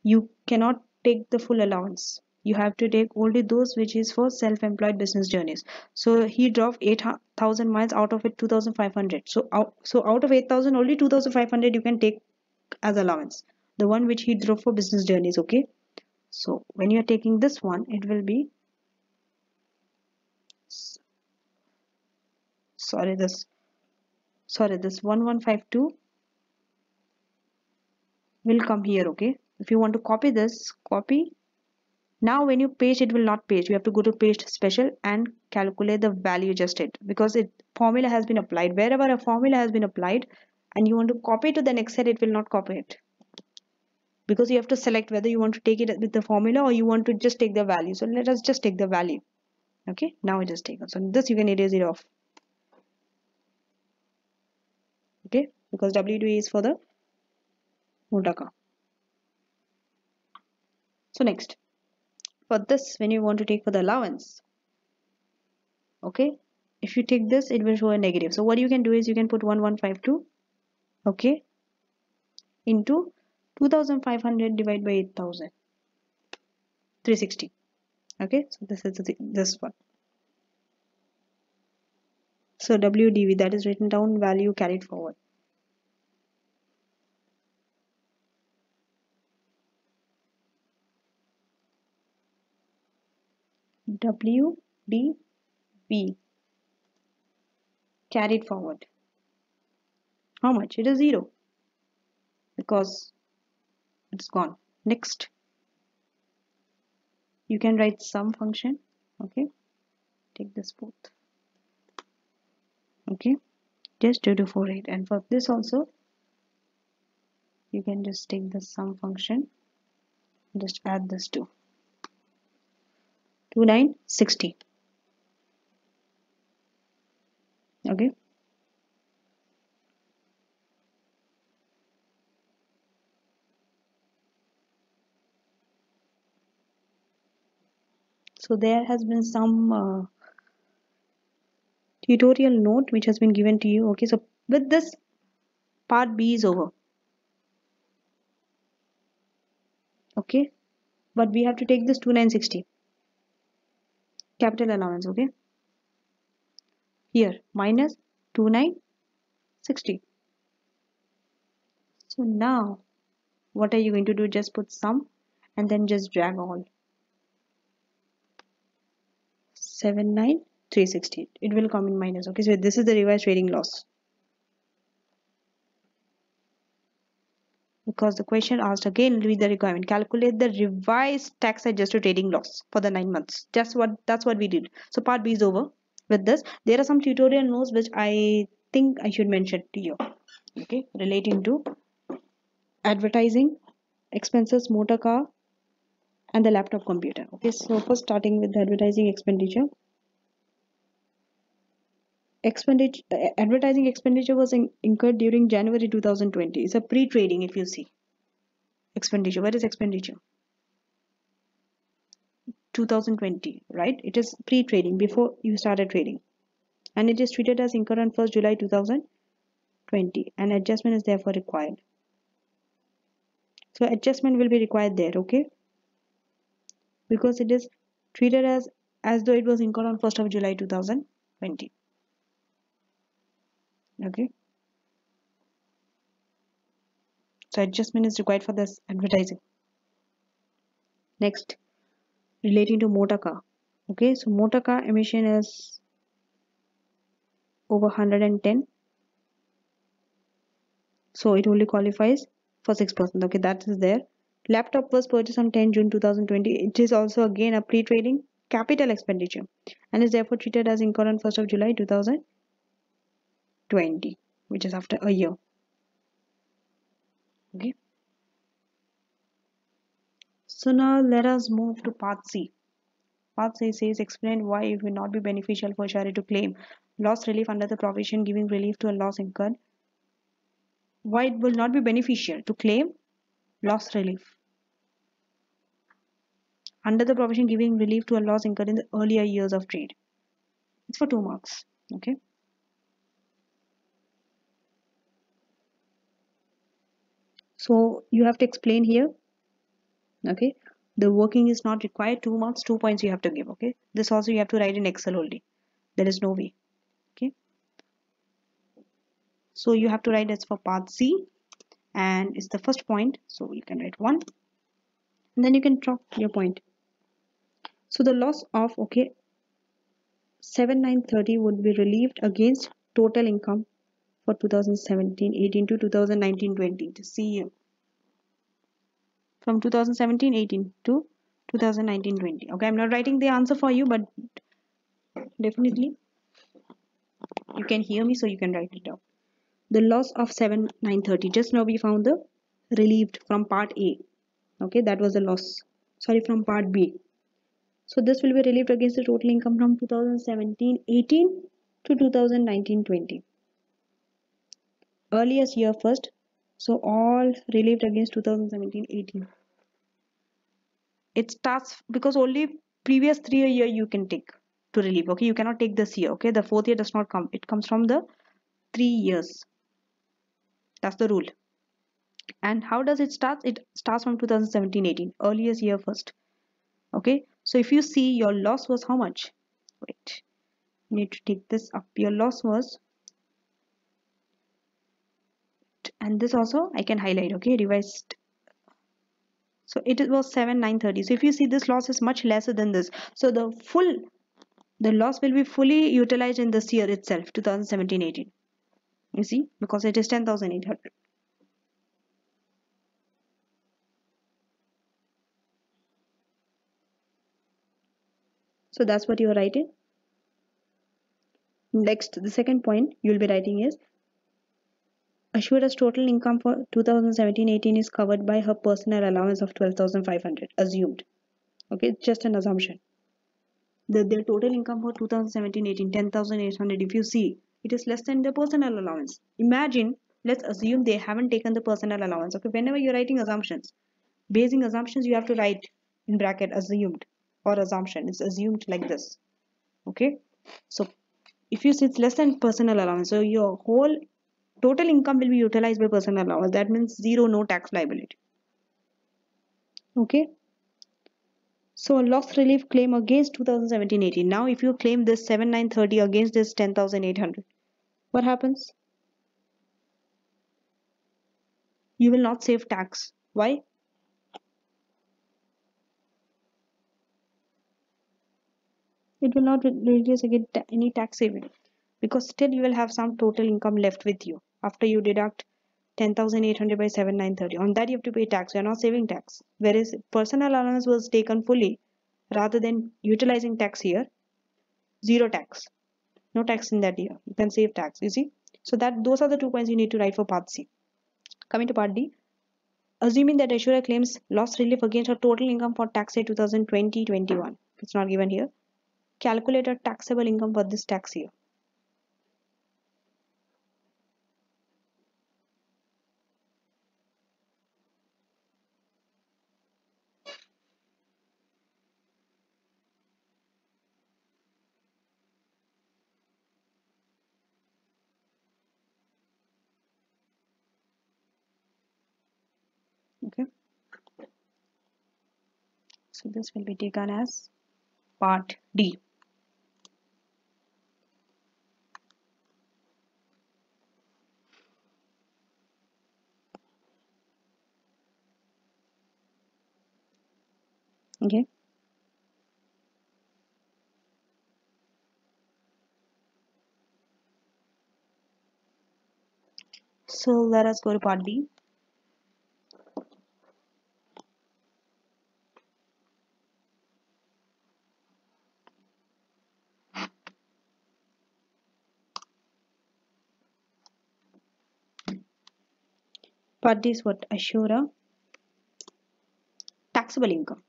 you cannot take the full allowance you have to take only those which is for self-employed business journeys. So he drove 8000 miles out of it 2500 so out so out of 8000 only 2500 you can take as allowance. The one which he drove for business journeys okay? So when you are taking this one it will be sorry this sorry this 1152 will come here okay? If you want to copy this copy now when you paste it will not paste. You have to go to paste special and calculate the value adjusted because it formula has been applied. Wherever a formula has been applied and you want to copy to the next set it will not copy it. Because you have to select whether you want to take it with the formula or you want to just take the value. So let us just take the value. Okay? Now it is taken. So this you can erase it off. Okay? Because W2 is for the car so next for this when you want to take for the allowance. Okay? If you take this it will show a negative. So what you can do is you can put 1152 okay into 2500 divided by 8000 360 okay? So this is the, this one. So WDV that is written down value carried forward WDV carried forward. How much? It is 0 because it's gone. Next, you can write sum function. Okay, take this both. Okay, just 2 to 4 8 and for this also you can just take the sum function just add this to 2960 okay. So there has been some uh, tutorial note which has been given to you. Okay so with this part b is over. Okay. But we have to take this 2960 capital allowance okay? Here minus 2960 so now what are you going to do? Just put sum and then just drag all 79360 it will come in minus okay? So this is the revised trading loss because the question asked again read the requirement. Calculate the revised tax adjusted trading loss for the nine months. Just what that's what we did. So part b is over with this. There are some tutorial notes which i think i should mention to you okay? Relating to advertising expenses motor car and the laptop computer okay? So first starting with the advertising expenditure expenditure advertising expenditure was in, incurred during january 2020 it's a pre-trading if you see. Expenditure. What is expenditure? 2020 right? It is pre-trading before you started trading. And it is treated as incurred on 1st july 2020 and adjustment is therefore required. So adjustment will be required there okay? Because it is treated as as though it was incurred on 1st of July 2020 okay. So adjustment is required for this advertising. Next relating to motor car. Okay so motor car emission is over 110 so it only qualifies for 6% okay that is there. Laptop was purchased on 10 June 2020. It is also again a pre-trading capital expenditure and is therefore treated as incurred on 1st of July 2020, which is after a year. Okay. So now let us move to part C. Part C says explain why it will not be beneficial for share to claim loss relief under the provision giving relief to a loss incurred. Why it will not be beneficial to claim loss relief under the provision giving relief to a loss incurred in the earlier years of trade. It's for two marks. Okay. So you have to explain here. Okay. The working is not required. Two marks, two points you have to give. Okay. This also you have to write in Excel only. There is no way. Okay. So you have to write as for part C and it's the first point. So you can write one and then you can drop your point so the loss of okay 7930 would be relieved against total income for 2017 18 to 2019 20 to see here from 2017 18 to 2019 20 okay i'm not writing the answer for you but definitely you can hear me so you can write it down. The loss of 7 930 just now we found the relieved from part a. Okay that was the loss. Sorry from part b. So this will be relieved against the total income from 2017-18 to 2019-20. Earliest year first. So all relieved against 2017-18. It starts because only previous three year you can take to relieve. Okay, you cannot take this year. Okay, the fourth year does not come. It comes from the three years. That's the rule. And how does it start? It starts from 2017-18. Earliest year first. Okay, so if you see your loss was how much wait you need to take this up your loss was and this also I can highlight okay revised. So it was 7930 so if you see this loss is much lesser than this. So the full the loss will be fully utilized in this year itself 2017-18 you see? Because it is 10800 so that's what you are writing. Next the second point you'll be writing is Assura's total income for 2017-18 is covered by her personal allowance of 12,500 assumed. Okay, it's just an assumption. The, their total income for 2017-18 10,800 if you see it is less than the personal allowance. Imagine let's assume they haven't taken the personal allowance. Okay, whenever you're writing assumptions, basing assumptions you have to write in bracket assumed or assumption. It's assumed like this. Okay, so if you see it's less than personal allowance, so your whole total income will be utilized by personal allowance. That means zero no tax liability. Okay? So a loss relief claim against 2017-18 now if you claim this 7930 against this 10800 what happens? You will not save tax. Why? It will not reduce again any tax saving because still you will have some total income left with you after you deduct 10,800 by 7,930. On that you have to pay tax. You are not saving tax. Whereas personal allowance was taken fully rather than utilizing tax here. Zero tax. No tax in that year. You can save tax. You see? So that those are the two points you need to write for part C. Coming to part D. Assuming that Assura claims loss relief against her total income for tax year 2020-21. It's not given here. Calculate her taxable income for this tax year. okay so this will be taken as part D. Okay. So let us go to part B D is what? Assura taxable income.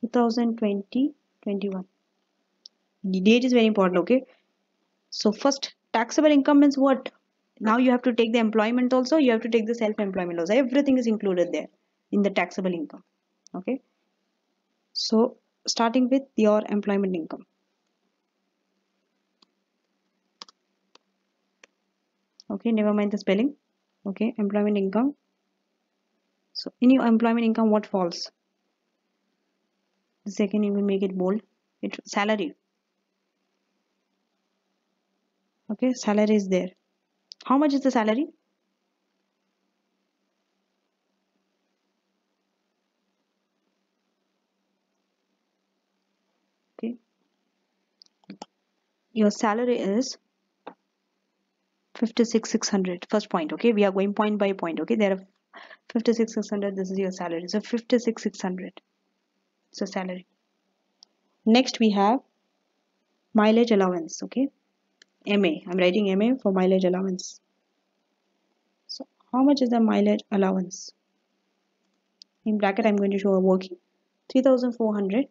Two thousand twenty twenty one. The date is very important, okay? So first taxable income means what? Now you have to take the employment also, you have to take the self-employment also. Everything is included there in the taxable income. Okay. So starting with your employment income. Okay never mind the spelling. Okay employment income. So in your employment income what falls? The second you will make it bold. It salary. Okay salary is there. How much is the salary? Okay. Your salary is 56600 first point okay? We are going point by point okay? There are 56600 this is your salary. So 56600 so salary. Next we have mileage allowance okay? Ma i'm writing ma for mileage allowance. So how much is the mileage allowance? In bracket i'm going to show a working. 3400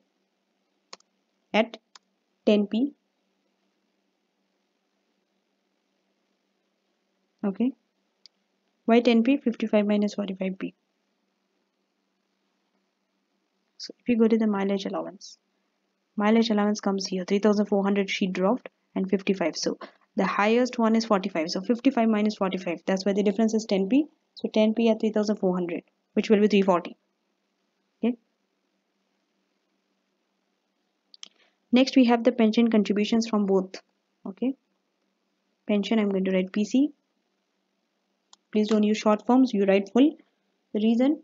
at 10p okay. Why 10p 55 minus 45p so if you go to the mileage allowance mileage allowance comes here. 3400 she dropped and 55 so the highest one is 45 so 55 minus 45 that's why the difference is 10p so 10p at 3400 which will be 340 okay. Next we have the pension contributions from both. Okay. Pension i'm going to write pc please don't use short forms you write full the reason.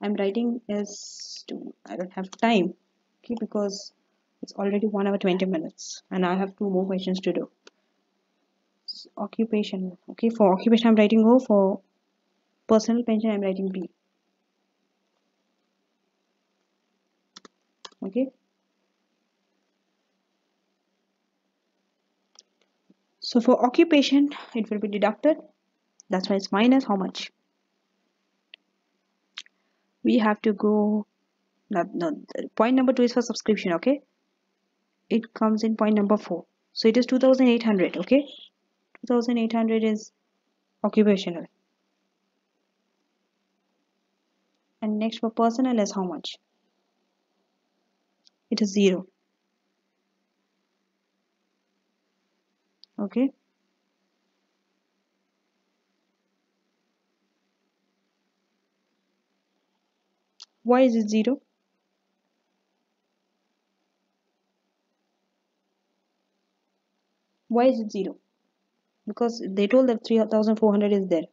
I'm writing is to I don't have time okay because it's already 1 hour 20 minutes and I have two more questions to do. So, occupation okay for occupation I'm writing O for personal pension I'm writing B. Okay. So for occupation it will be deducted that's why it's minus how much? We have to go not, not point number two is for subscription okay? It comes in point number four. So it is 2800 okay? 2800 is occupational. And next for personal is how much? It is zero. Okay why is it zero? Why is it zero? Because they told that 3400 is there.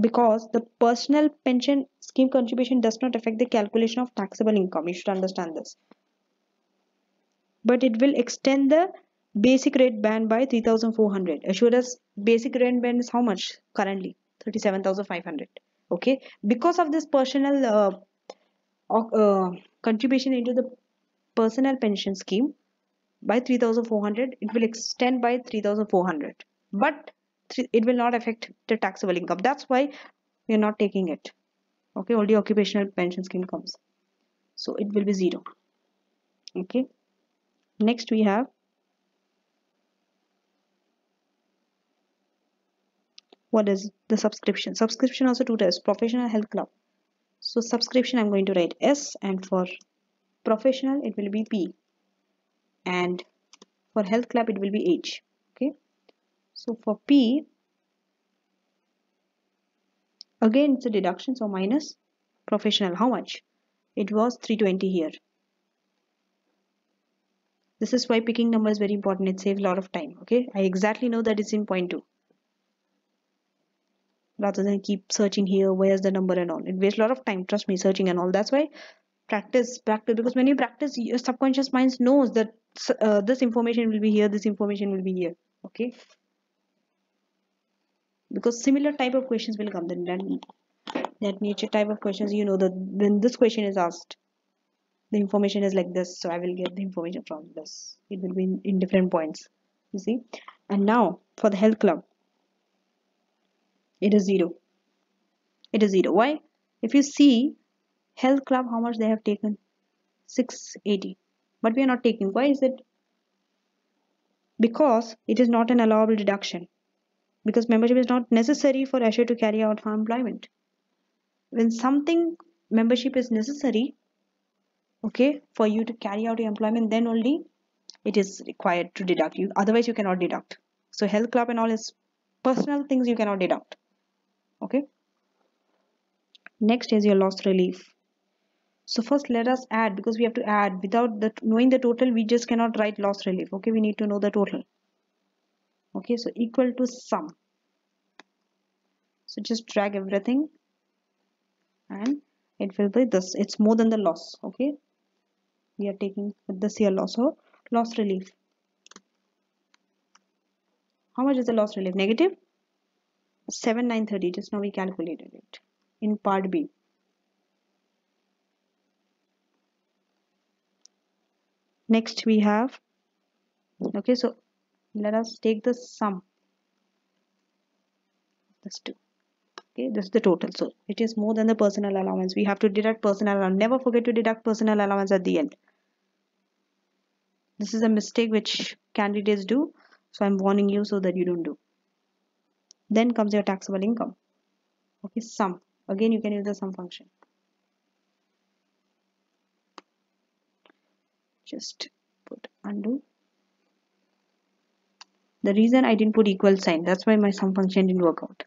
Because the personal pension scheme contribution does not affect the calculation of taxable income you should understand this. But it will extend the basic rate band by 3400 assured us basic rate band is how much currently? 37500 okay? Because of this personal uh, uh, contribution into the personal pension scheme by 3400 it will extend by 3400 but it will not affect the taxable income. That's why are not taking it. Okay? Only occupational pension scheme comes. So it will be zero. Okay? Next we have what is the subscription? Subscription also two types professional health club. So subscription i'm going to write s and for professional it will be p. And for health club it will be H okay? So for P again it's a deduction so minus professional. How much? It was 320 here. This is why picking number is very important. It saves a lot of time okay? I exactly know that it's in point 2 rather than keep searching here where's the number and all. It wastes a lot of time trust me searching and all. That's why practice practice because when you practice your subconscious mind knows that uh, this information will be here this information will be here okay? Because similar type of questions will come then that, that nature type of questions you know that when this question is asked the information is like this so i will get the information from this. It will be in, in different points you see? And now for the health club it is zero. It is zero. Why? If you see health club how much they have taken? 680 but we are not taking. Why is it? Because it is not an allowable deduction. Because membership is not necessary for Assura to carry out her employment. When something membership is necessary okay for you to carry out your employment then only it is required to deduct. You otherwise you cannot deduct. So health club and all is personal things you cannot deduct okay. Next is your loss relief. So first let us add because we have to add without the knowing the total we just cannot write loss relief. Okay we need to know the total. Okay so equal to sum. So just drag everything and it will be this. It's more than the loss. Okay we are taking this here loss or loss relief. How much is the loss relief? Negative 7930 just now we calculated it in part b. Next we have okay so let us take the sum. This two okay this is the total. So it is more than the personal allowance. We have to deduct personal allowance. Never forget to deduct personal allowance at the end. This is a mistake which candidates do so i'm warning you so that you don't do then comes your taxable income. Okay sum. Again you can use the sum function. Just put undo. The reason I didn't put equal sign that's why my sum function didn't work out.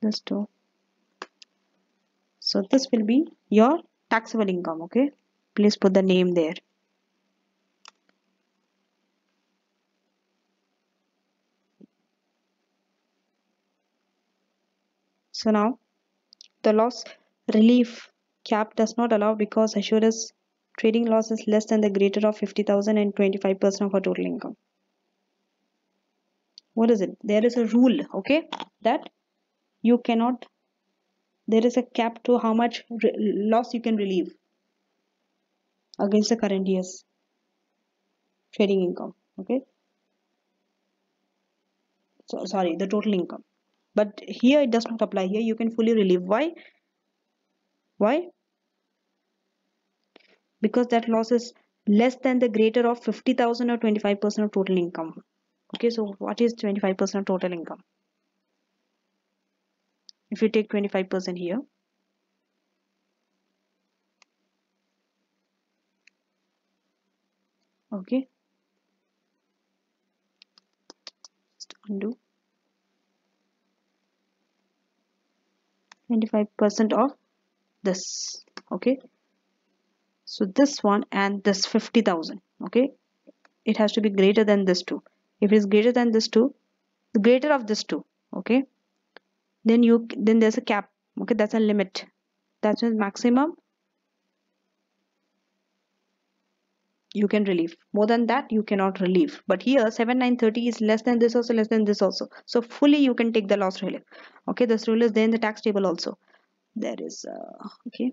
This two so this will be your taxable income okay? Please put the name there so now the loss relief cap does not allow because Assura's trading loss is less than the greater of 50,000 and 25% of our total income. What is it? There is a rule okay that you cannot there is a cap to how much loss you can relieve against the current year's trading income okay? So sorry the total income but here it does not apply. Here you can fully relieve. Why? Why? Because that loss is less than the greater of 50,000 or 25% of total income. Okay so what is 25% of total income? If you take 25% here okay just undo 25% of this okay? So this one and this 50,000 okay? It has to be greater than this two. If it is greater than this two the greater of this two okay? Then you then there's a cap okay? That's a limit. That's a maximum you can relieve. More than that you cannot relieve. But here 7930 is less than this also less than this also. So fully you can take the loss relief. Okay this rule is there in the tax table also. There is uh, okay.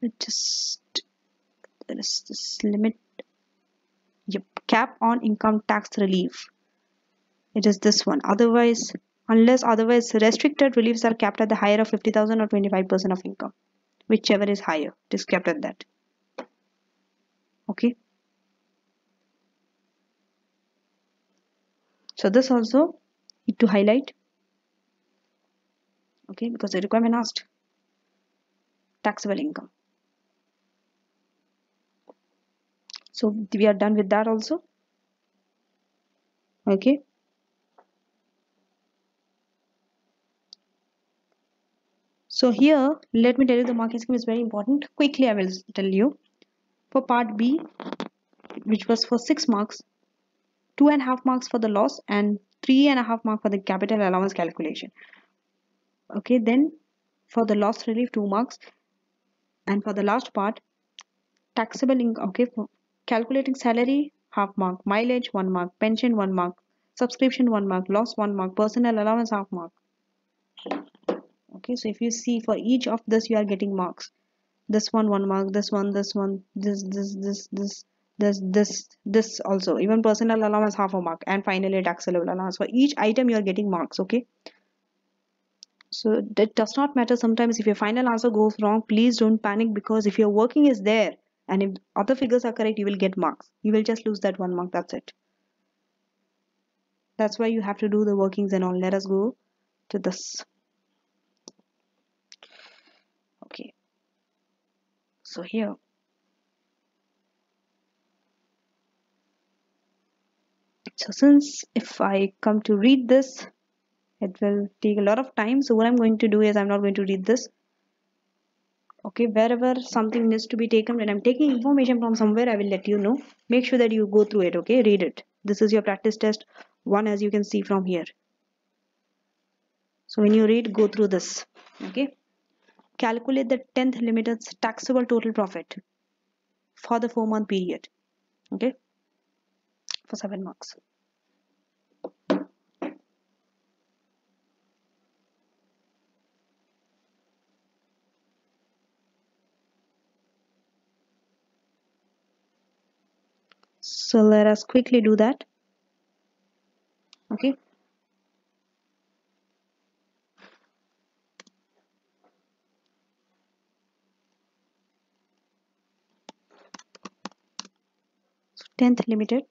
It just there is this limit. Yep cap on income tax relief. It is this one. Otherwise unless otherwise restricted reliefs are capped at the higher of 50,000 or 25% of income. Whichever is higher it is kept at that okay. So this also need to highlight. Okay because the requirement asked. Taxable income. So we are done with that also. Okay. So here let me tell you the marking scheme is very important. Quickly i will tell you for part B, which was for 6 marks, 2.5 marks for the loss and 3.5 marks for the capital allowance calculation. Okay, then for the loss relief 2 marks. And for the last part, taxable income, okay, for calculating salary half mark, mileage 1 mark, pension 1 mark, subscription 1 mark, loss 1 mark, personal allowance half mark. Okay, so if you see for each of this you are getting marks this one one mark this one this one this this this this this this this also. Even personal allowance half a mark. And finally taxable allowance. For each item you are getting marks okay? So that does not matter sometimes. If your final answer goes wrong please don't panic. Because if your working is there and if other figures are correct you will get marks. You will just lose that one mark. That's it. That's why you have to do the workings and all. Let us go to this so here. So since if I come to read this it will take a lot of time. So what I'm going to do is I'm not going to read this. Okay wherever something needs to be taken when I'm taking information from somewhere I will let you know. Make sure that you go through it okay? Read it. This is your practice test one as you can see from here. So when you read go through this okay calculate the 10th limited taxable total profit for the four month period okay for seven marks so let us quickly do that okay 10th limited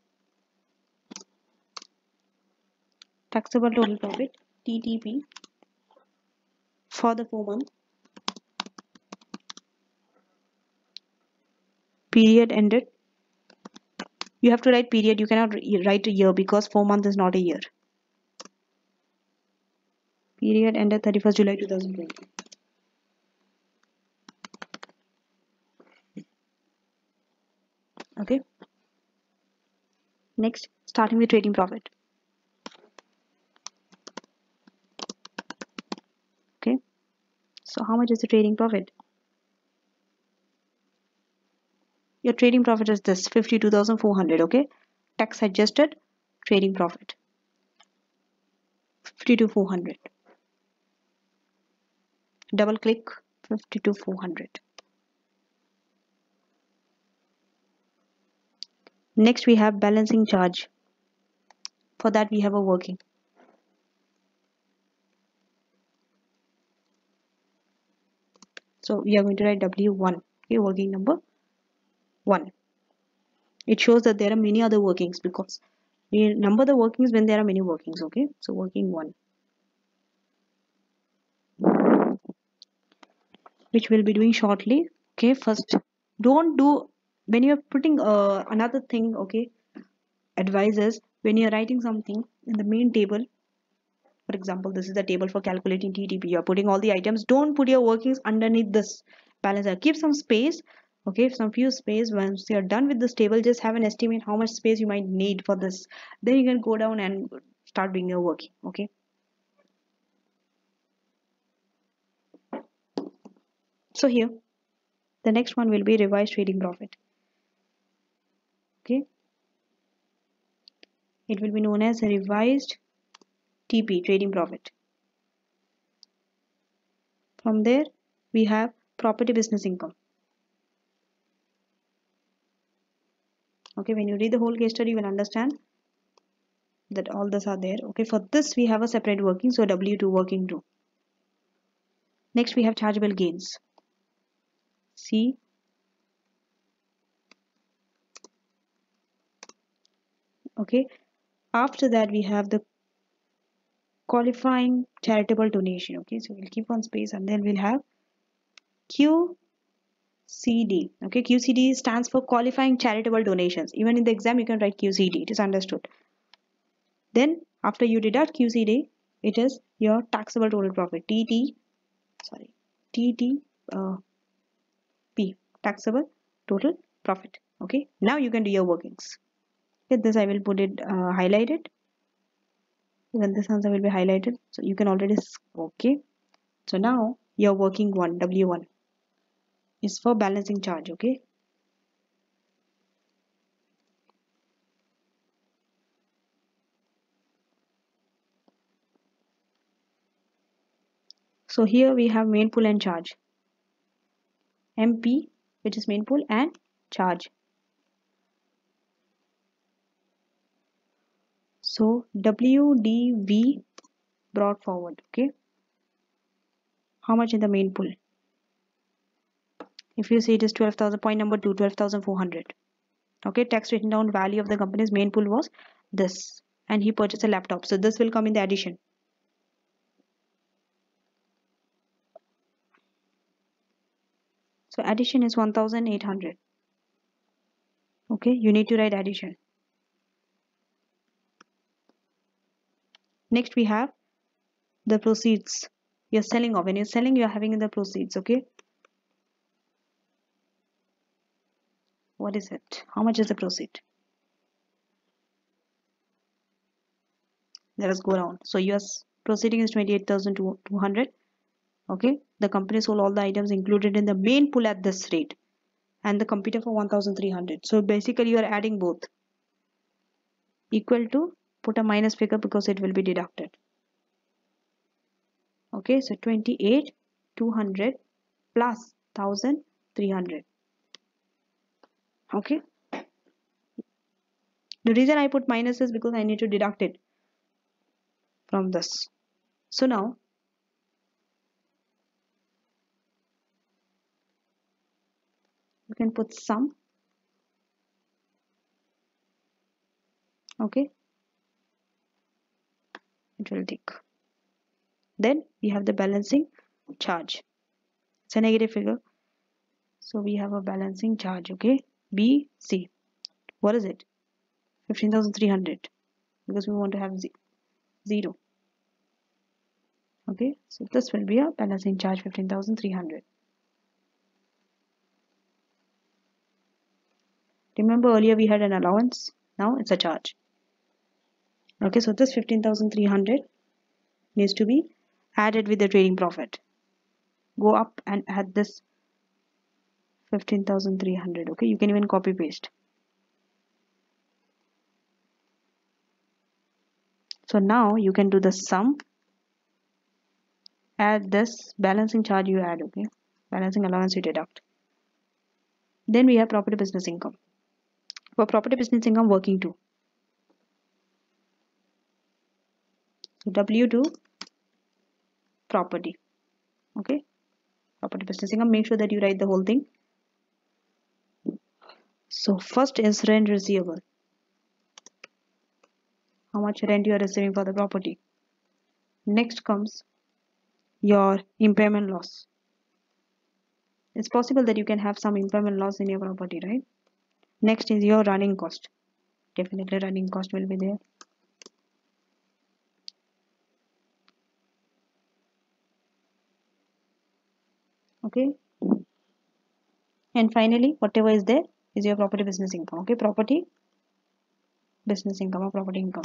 taxable total profit TTP for the four month period ended. You have to write period. You cannot write a year because four month is not a year. Period ended 31st July 2020 okay Next, starting with trading profit. Okay, so how much is the trading profit? Your trading profit is this 52,400. Okay, tax adjusted trading profit 52,400. Double click 52,400. Next we have balancing charge. For that we have a working. So we are going to write w1 okay working number 1 it shows that there are many other workings because we number the workings when there are many workings okay? So working 1 which we'll be doing shortly okay? First don't do when you're putting uh, another thing okay advisors when you're writing something in the main table for example this is the table for calculating TTP you're putting all the items. Don't put your workings underneath this balancer keep some space okay some few space. Once you're done with this table just have an estimate how much space you might need for this. Then you can go down and start doing your working okay? So here the next one will be revised trading profit okay. It will be known as revised TP trading profit. From there we have property business income. Okay when you read the whole case study you will understand that all this are there. Okay for this we have a separate working so w2 working too. Next we have chargeable gains. C okay after that we have the qualifying charitable donation okay so we'll keep on space and then we'll have QCD. Okay, QCD stands for qualifying charitable donations. Even in the exam, you can write QCD. It is understood. Then after you deduct QCD, it is your taxable total profit. TT, sorry, TT uh, P, taxable total profit. Okay, now you can do your workings. With this, I will put it uh, highlighted. Even this answer will be highlighted. So you can already, okay. So now you're working one, W1 is for balancing charge okay so here we have main pool and charge MP which is main pool and charge so WDV brought forward okay? How much in the main pool? If you see it is 12,000 point number 2 12,400 okay tax written down value of the company's main pool was this. And he purchased a laptop. So this will come in the addition. So addition is 1800 okay you need to write addition next we have the proceeds. You're selling of when you're selling you're having in the proceeds okay? What is it? How much is the proceed? Let us go down so yours proceeding is 28200 okay? The company sold all the items included in the main pool at this rate and the computer for 1300 so basically you are adding both. Equal to put a minus figure because it will be deducted. Okay so 28 200 plus 1300 okay. The reason I put minus is because I need to deduct it from this. So now you can put sum. Okay it will take then we have the balancing charge it's a negative figure so we have a balancing charge okay B, C. What is it? 15,300 because we want to have 0. Okay, so this will be a balancing charge 15,300. Remember earlier we had an allowance, now it's a charge. Okay, so this 15,300 needs to be added with the trading profit. go up and add this 15300 okay? You can even copy paste. So now you can do the sum. Add this balancing charge you add okay? Balancing allowance you deduct. Then we have property business income. For property business income working too w2 property. Okay? Property business income make sure that you write the whole thing. So first is rent receivable. How much rent you are receiving for the property? Next comes your impairment loss. It's possible that you can have some impairment loss in your property right? Next is your running cost. Definitely running cost will be there okay. And finally whatever is there is your property business income. Okay property business income or property income.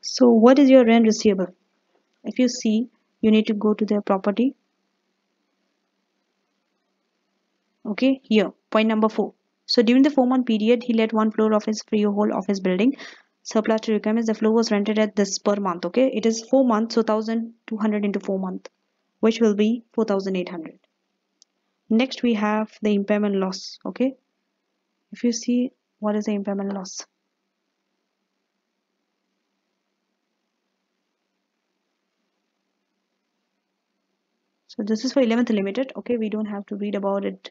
So what is your rent receivable? If you see you need to go to the property. Okay here point number four so during the four month period he let one floor of his freehold office building. Surplus to requirements the floor was rented at this per month okay? It is four months so 1200 into four month which will be 4800 next we have the impairment loss okay? If you see what is the impairment loss? So this is for 11th limited okay? We don't have to read about it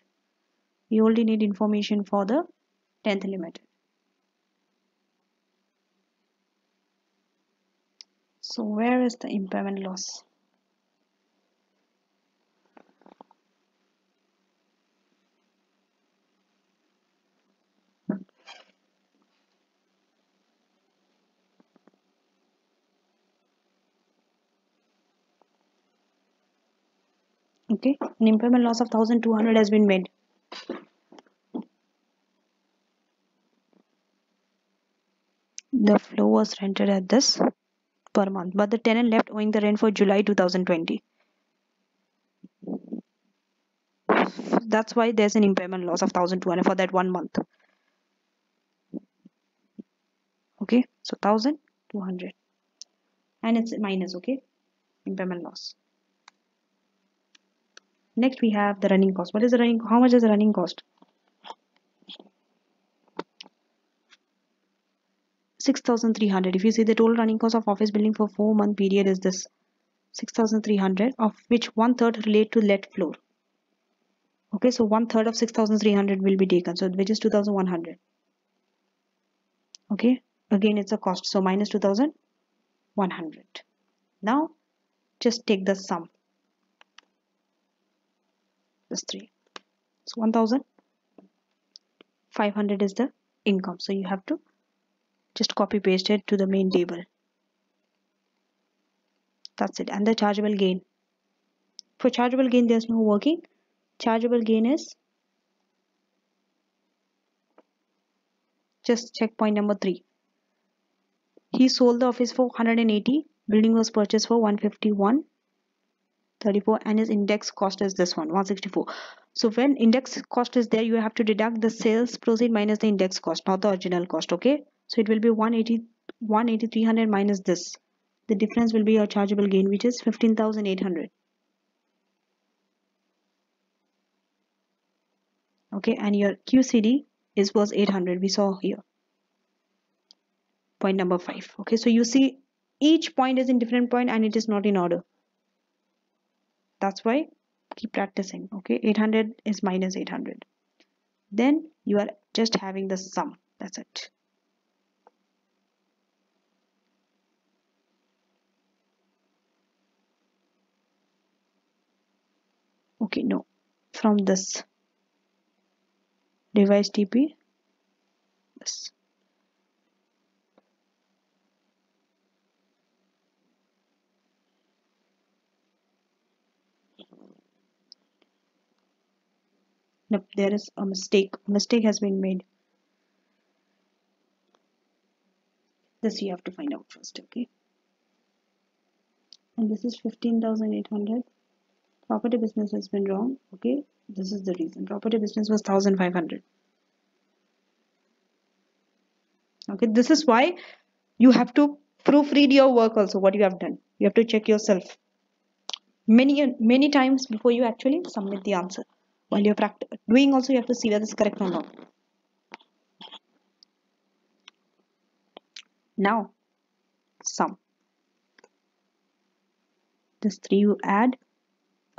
we only need information for the 10th limited so where is the impairment loss? Okay an impairment loss of 1200 has been made the floor was rented at this per month but the tenant left owing the rent for july 2020 that's why there's an impairment loss of 1200 for that one month. Okay so 1200 and it's minus okay? Impairment loss. Next we have the running cost. What is the running how much is the running cost 6300 if you see the total running cost of office building for four month period is this 6300 of which one third relate to let floor. Okay so one third of 6300 will be taken so which is 2100 okay again it's a cost so minus 2100 now just take the sum. Plus 3 so 1500 is the income so you have to just copy paste it to the main table. That's it. And the chargeable gain. For chargeable gain there's no working. Chargeable gain is just check point number three. He sold the office for 180 building was purchased for 151 34 and his index cost is this one 164 so when index cost is there you have to deduct the sales proceed minus the index cost not the original cost okay so it will be 180 180 300 minus this. The difference will be your chargeable gain which is 15800 okay and your qcd is was 800 we saw here. Point number 5 okay so you see each point is in different point and it is not in order. That's why keep practicing. Okay 800 is minus 800 then you are just having the sum. That's it okay no. From this. Revised TP this nope there is a mistake. Mistake has been made. This you have to find out first okay? And this is 15,800 property business has been wrong okay this is the reason. Property business was 1500 okay this is why you have to proofread your work also what you have done. You have to check yourself many many times before you actually submit the answer. While you're doing also you have to see whether it's correct or not. Now sum. This 3 you add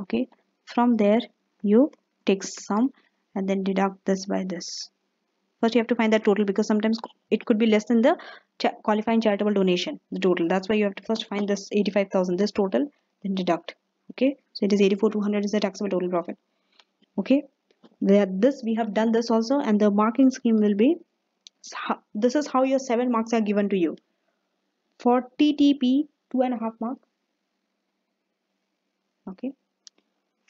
okay. From there you take sum and then deduct this by this. First you have to find that total because sometimes it could be less than the qualifying charitable donation the total. That's why you have to first find this 85,000 this total then deduct. Okay. So it is 84,200 is the taxable total profit. Okay. There this we have done this also and the marking scheme will be this is how your seven marks are given to you. For TTP two and a half mark. Okay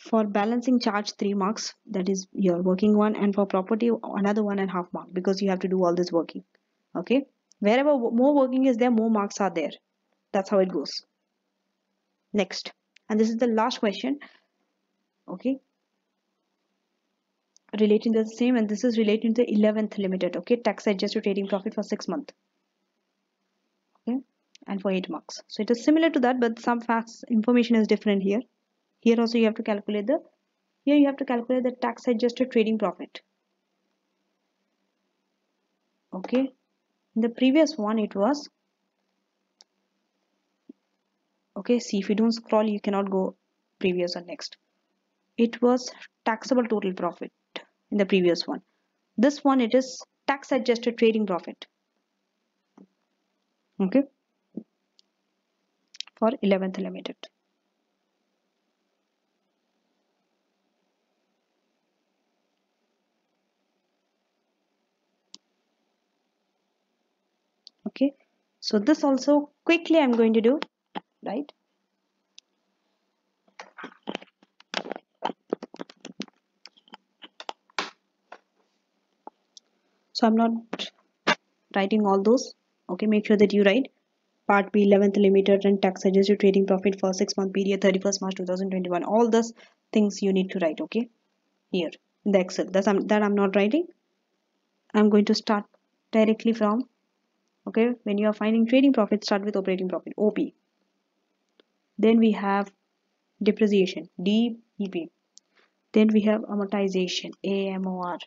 for balancing charge three marks that is your working one and for property another one and half mark because you have to do all this working okay? Wherever more working is there more marks are there. That's how it goes. Next. And this is the last question okay? Relating to the same and this is relating to the 11th limited okay? Tax adjusted trading profit for six months okay? And for eight marks. So it is similar to that but some facts information is different here here also you have to calculate the here you have to calculate the tax adjusted trading profit. Okay. In the previous one it was okay see if you don't scroll you cannot go previous or next. It was taxable total profit in the previous one. This one it is tax adjusted trading profit. Okay. For 11th limited okay. So this also quickly I'm going to do right? So I'm not writing all those. Okay make sure that you write part B 11th limited and tax adjusted trading profit for 6 month period 31st March 2021 all those things you need to write okay? Here in the Excel. That's I'm, that I'm not writing. I'm going to start directly from okay when you are finding trading profit start with operating profit op then we have depreciation dep then we have amortization amor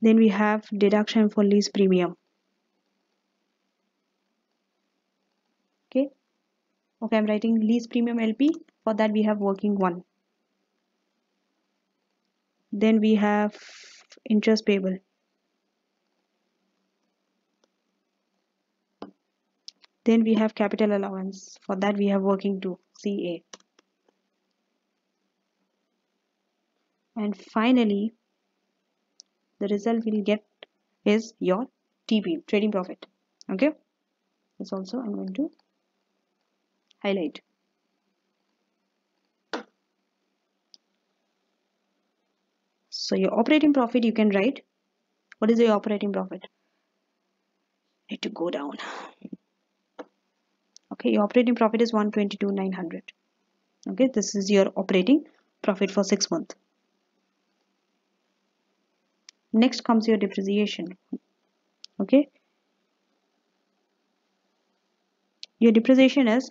then we have deduction for lease premium. Okay. Okay i'm writing lease premium lp for that we have working one. Then we have interest payable then we have capital allowance. For that we have working to CA and finally the result we'll get is your TP trading profit. Okay? This also I'm going to highlight. So your operating profit you can write. What is your operating profit? Need to go down okay your operating profit is 122,900 okay this is your operating profit for six months. Next comes your depreciation. Okay. Your depreciation is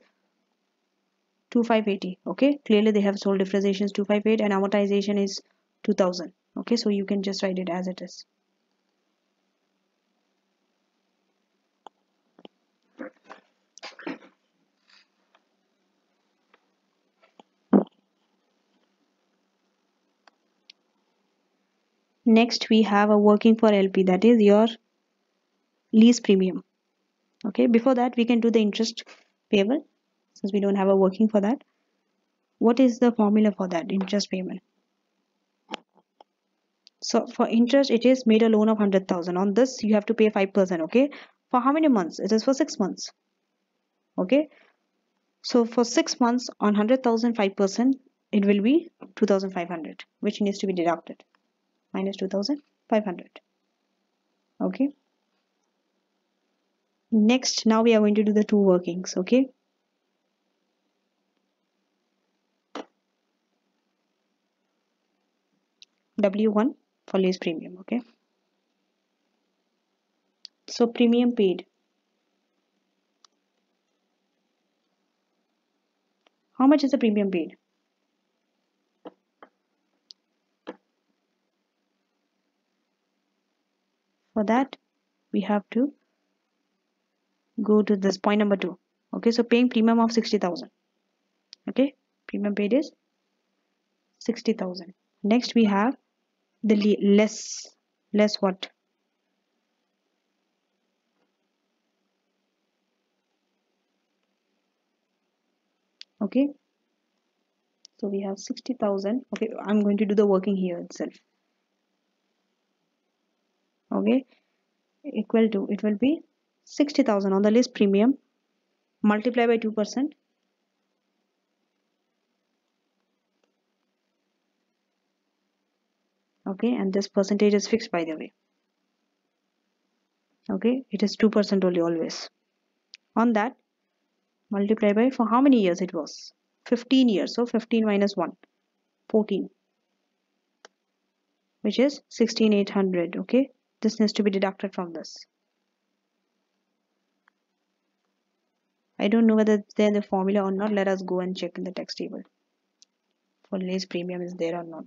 2580 okay clearly they have sold depreciation 258 and amortization is 2000 okay so you can just write it as it is next we have a working for LP that is your lease premium. Okay before that we can do the interest payable since we don't have a working for that. What is the formula for that interest payment? So for interest it is made a loan of 100,000 on this you have to pay 5% okay? For how many months? It is for 6 months okay? So for 6 months on 100,000 5% it will be 2500 which needs to be deducted minus 2500 okay. Next now we are going to do the two workings okay? W1 for lease premium okay? So premium paid. How much is the premium paid for that we have to go to this point number two. Okay so paying premium of 60,000 okay premium paid is 60,000 next we have the less less what? Okay so we have 60,000 okay I'm going to do the working here itself okay equal to it will be 60,000 on the lease premium multiply by 2% okay and this percentage is fixed by the way. Okay it is 2% only always. On that multiply by for how many years it was? 15 years so 15 minus 1 14 which is 16800 okay this needs to be deducted from this I don't know whether they're in the formula or not. Let us go and check in the tax table. For lease premium is there or not.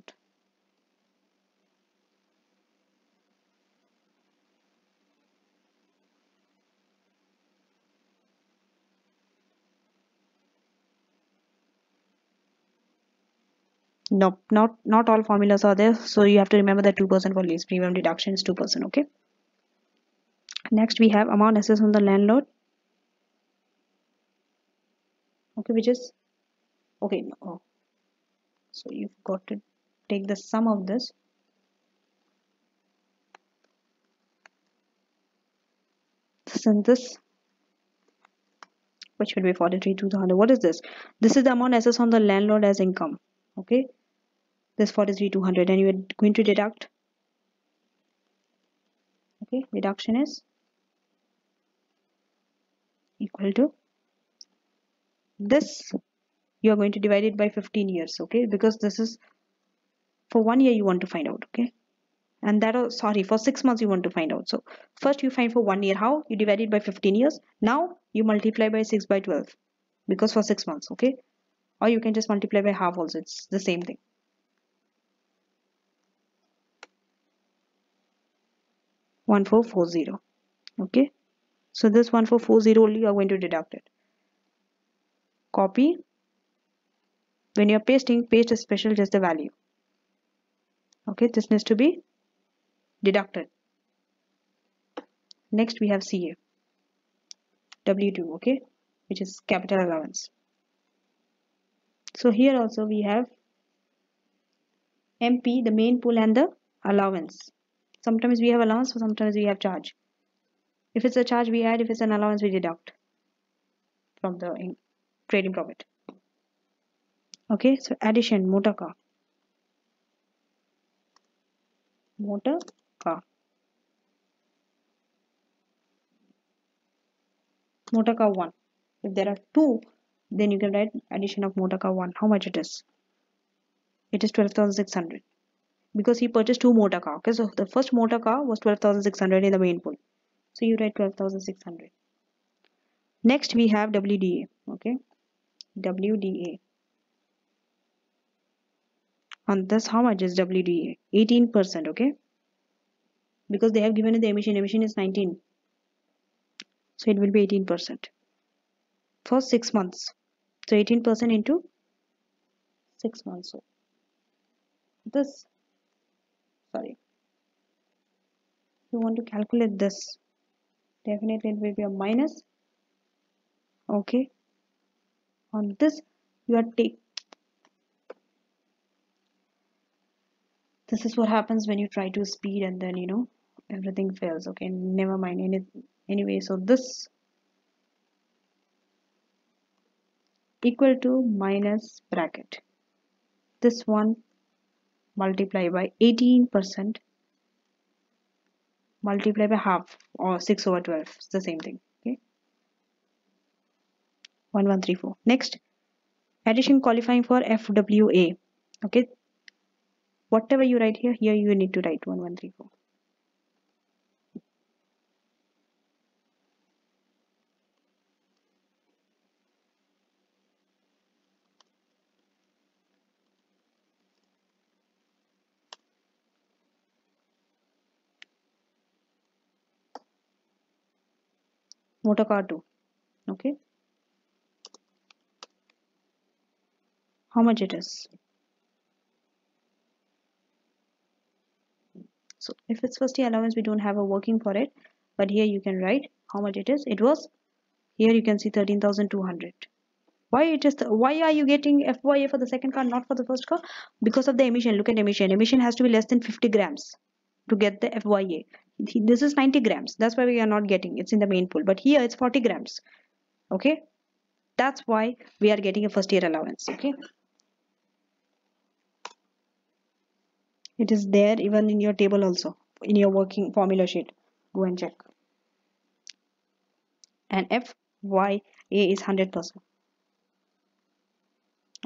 Nope, not not all formulas are there. So you have to remember that 2% for lease premium deduction is 2%. Okay. Next we have amount assessed on the landlord okay which is okay no. oh. so you've got to take the sum of this this this which will be 43 200 what is this this is the amount assessed on the landlord as income okay this 43 200 and you are going to deduct? Okay deduction is equal to this. You are going to divide it by 15 years okay? Because this is for one year you want to find out okay? And that oh, sorry for six months you want to find out. So first you find for one year how? You divide it by 15 years. Now you multiply by 6 by 12 because for six months okay? Or you can just multiply by half also it's the same thing one four four zero. Okay? So this one four four zero only you are going to deduct it. Copy. When you're pasting paste a special just the value. Okay? This needs to be deducted. Next we have CA W2 okay? Which is capital allowance. So here also we have MP the main pool and the allowance sometimes we have allowance sometimes we have charge. If it's a charge we add if it's an allowance we deduct from the trading profit. Okay so addition motor car. Motor car. Motor car 1 if there are two then you can write addition of motor car 1 how much it is? It is 12600 because he purchased two motor car okay so the first motor car was 12600 in the main pool so you write 12600 next we have WDA okay WDA. And this, how much is WDA? 18%, okay? Because they have given the emission, emission is 19. So it will be 18% for 6 months. So 18% into 6 months. So this, sorry, you want to calculate this, definitely it will be a minus, okay? on this you are take this is what happens when you try to speed and then you know everything fails okay? Never mind. Any anyway so this equal to minus bracket. This one multiply by 18% multiply by half or 6 over 12 it's the same thing okay? 1134 next addition qualifying for FWA okay? Whatever you write here here you need to write 1134 motor car 2 okay? How much it is? So if it's first year allowance we don't have a working for it. But here you can write how much it is. It was here you can see 13200 why it is why are you getting FYA for the second car not for the first car? Because of the emission. Look at emission. Emission has to be less than 50 grams to get the FYA this is 90 grams. That's why we are not getting it's in the main pool. But here it's 40 grams. Okay? That's why we are getting a first year allowance. Okay? It is there even in your table also in your working formula sheet. Go and check. And FYA is 100 percent.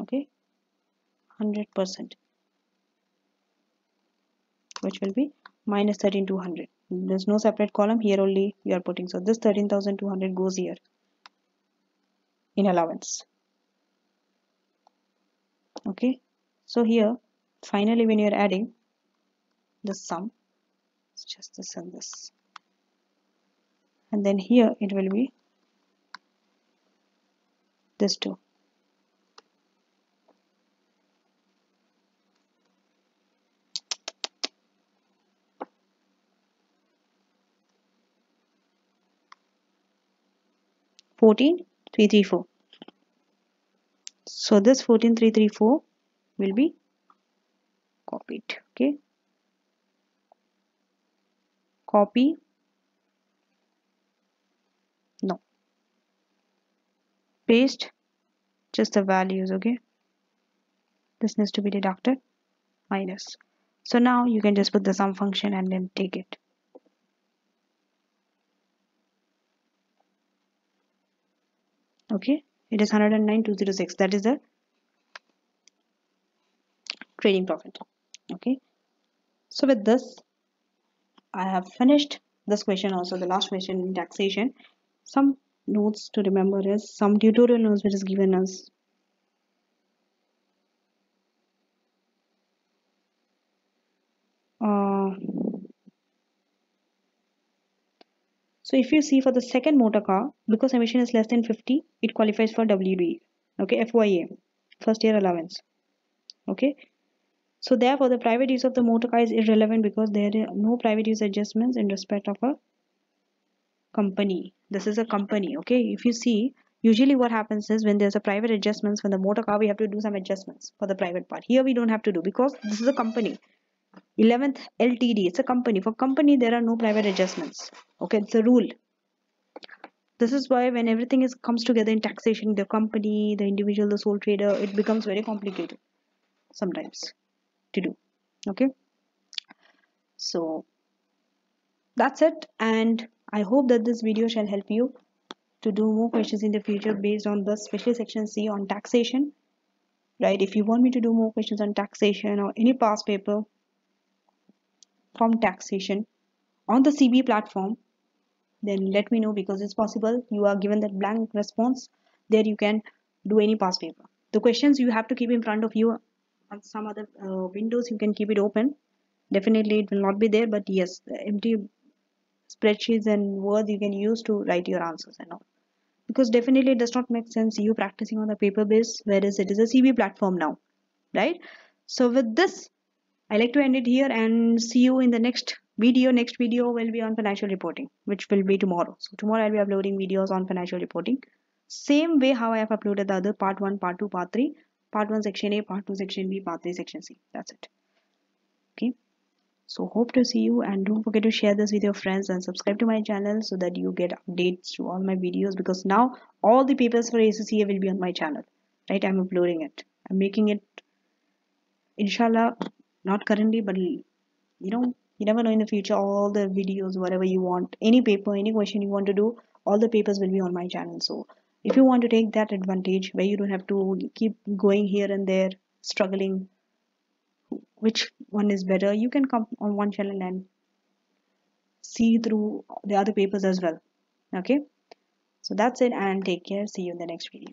Okay? 100 percent. Which will be minus 13200 there's no separate column. Here only you are putting. So this 13200 goes here in allowance. Okay. So here finally when you're adding the sum it's just this and this. And then here it will be this two 14334 so this 14334 will be copied okay? Copy. No. Paste. Just the values okay? This needs to be deducted. Minus. So now you can just put the sum function and then take it okay? It is 109206 that is the trading profit. Okay? So with this I have finished this question also the last question in taxation. Some notes to remember is some tutorial notes which is given us uh, So if you see for the second motor car, because emission is less than 50, it qualifies for WD, okay, FYA, first year allowance, okay. So therefore the private use of the motor car is irrelevant because there are no private use adjustments in respect of a company. This is a company, okay. If you see, usually what happens is when there's a private adjustments, when the motor car, we have to do some adjustments for the private part. Here we don't have to do because this is a company. 11th ltd it's a company. For company there are no private adjustments. Okay it's a rule. This is why when everything is comes together in taxation the company the individual the sole trader it becomes very complicated sometimes to do. Okay? So that's it. And i hope that this video shall help you to do more questions in the future based on the special section c on taxation. Right? If you want me to do more questions on taxation or any past paper from taxation on the CB platform, then let me know because it's possible you are given that blank response. There you can do any past paper. The questions you have to keep in front of you on some other uh, windows, you can keep it open. Definitely it will not be there, but yes, the empty spreadsheets and words you can use to write your answers and all. Because definitely it does not make sense you practicing on the paper base, whereas it is a CB platform now, right? So with this, I like to end it here and see you in the next video. Next video will be on financial reporting, which will be tomorrow. So tomorrow I'll be uploading videos on financial reporting. Same way how I have uploaded the other part 1, part 2, part 3. Part 1 section A, part 2 section B, part 3 section C. That's it. Okay. So hope to see you and don't forget to share this with your friends and subscribe to my channel so that you get updates to all my videos because now all the papers for ACCA will be on my channel. Right? I'm uploading it. I'm making it inshallah not currently but you know you never know in the future all the videos whatever you want any paper any question you want to do all the papers will be on my channel. So if you want to take that advantage where you don't have to keep going here and there struggling which one is better you can come on one channel and see through the other papers as well. Okay? So that's it and take care. See you in the next video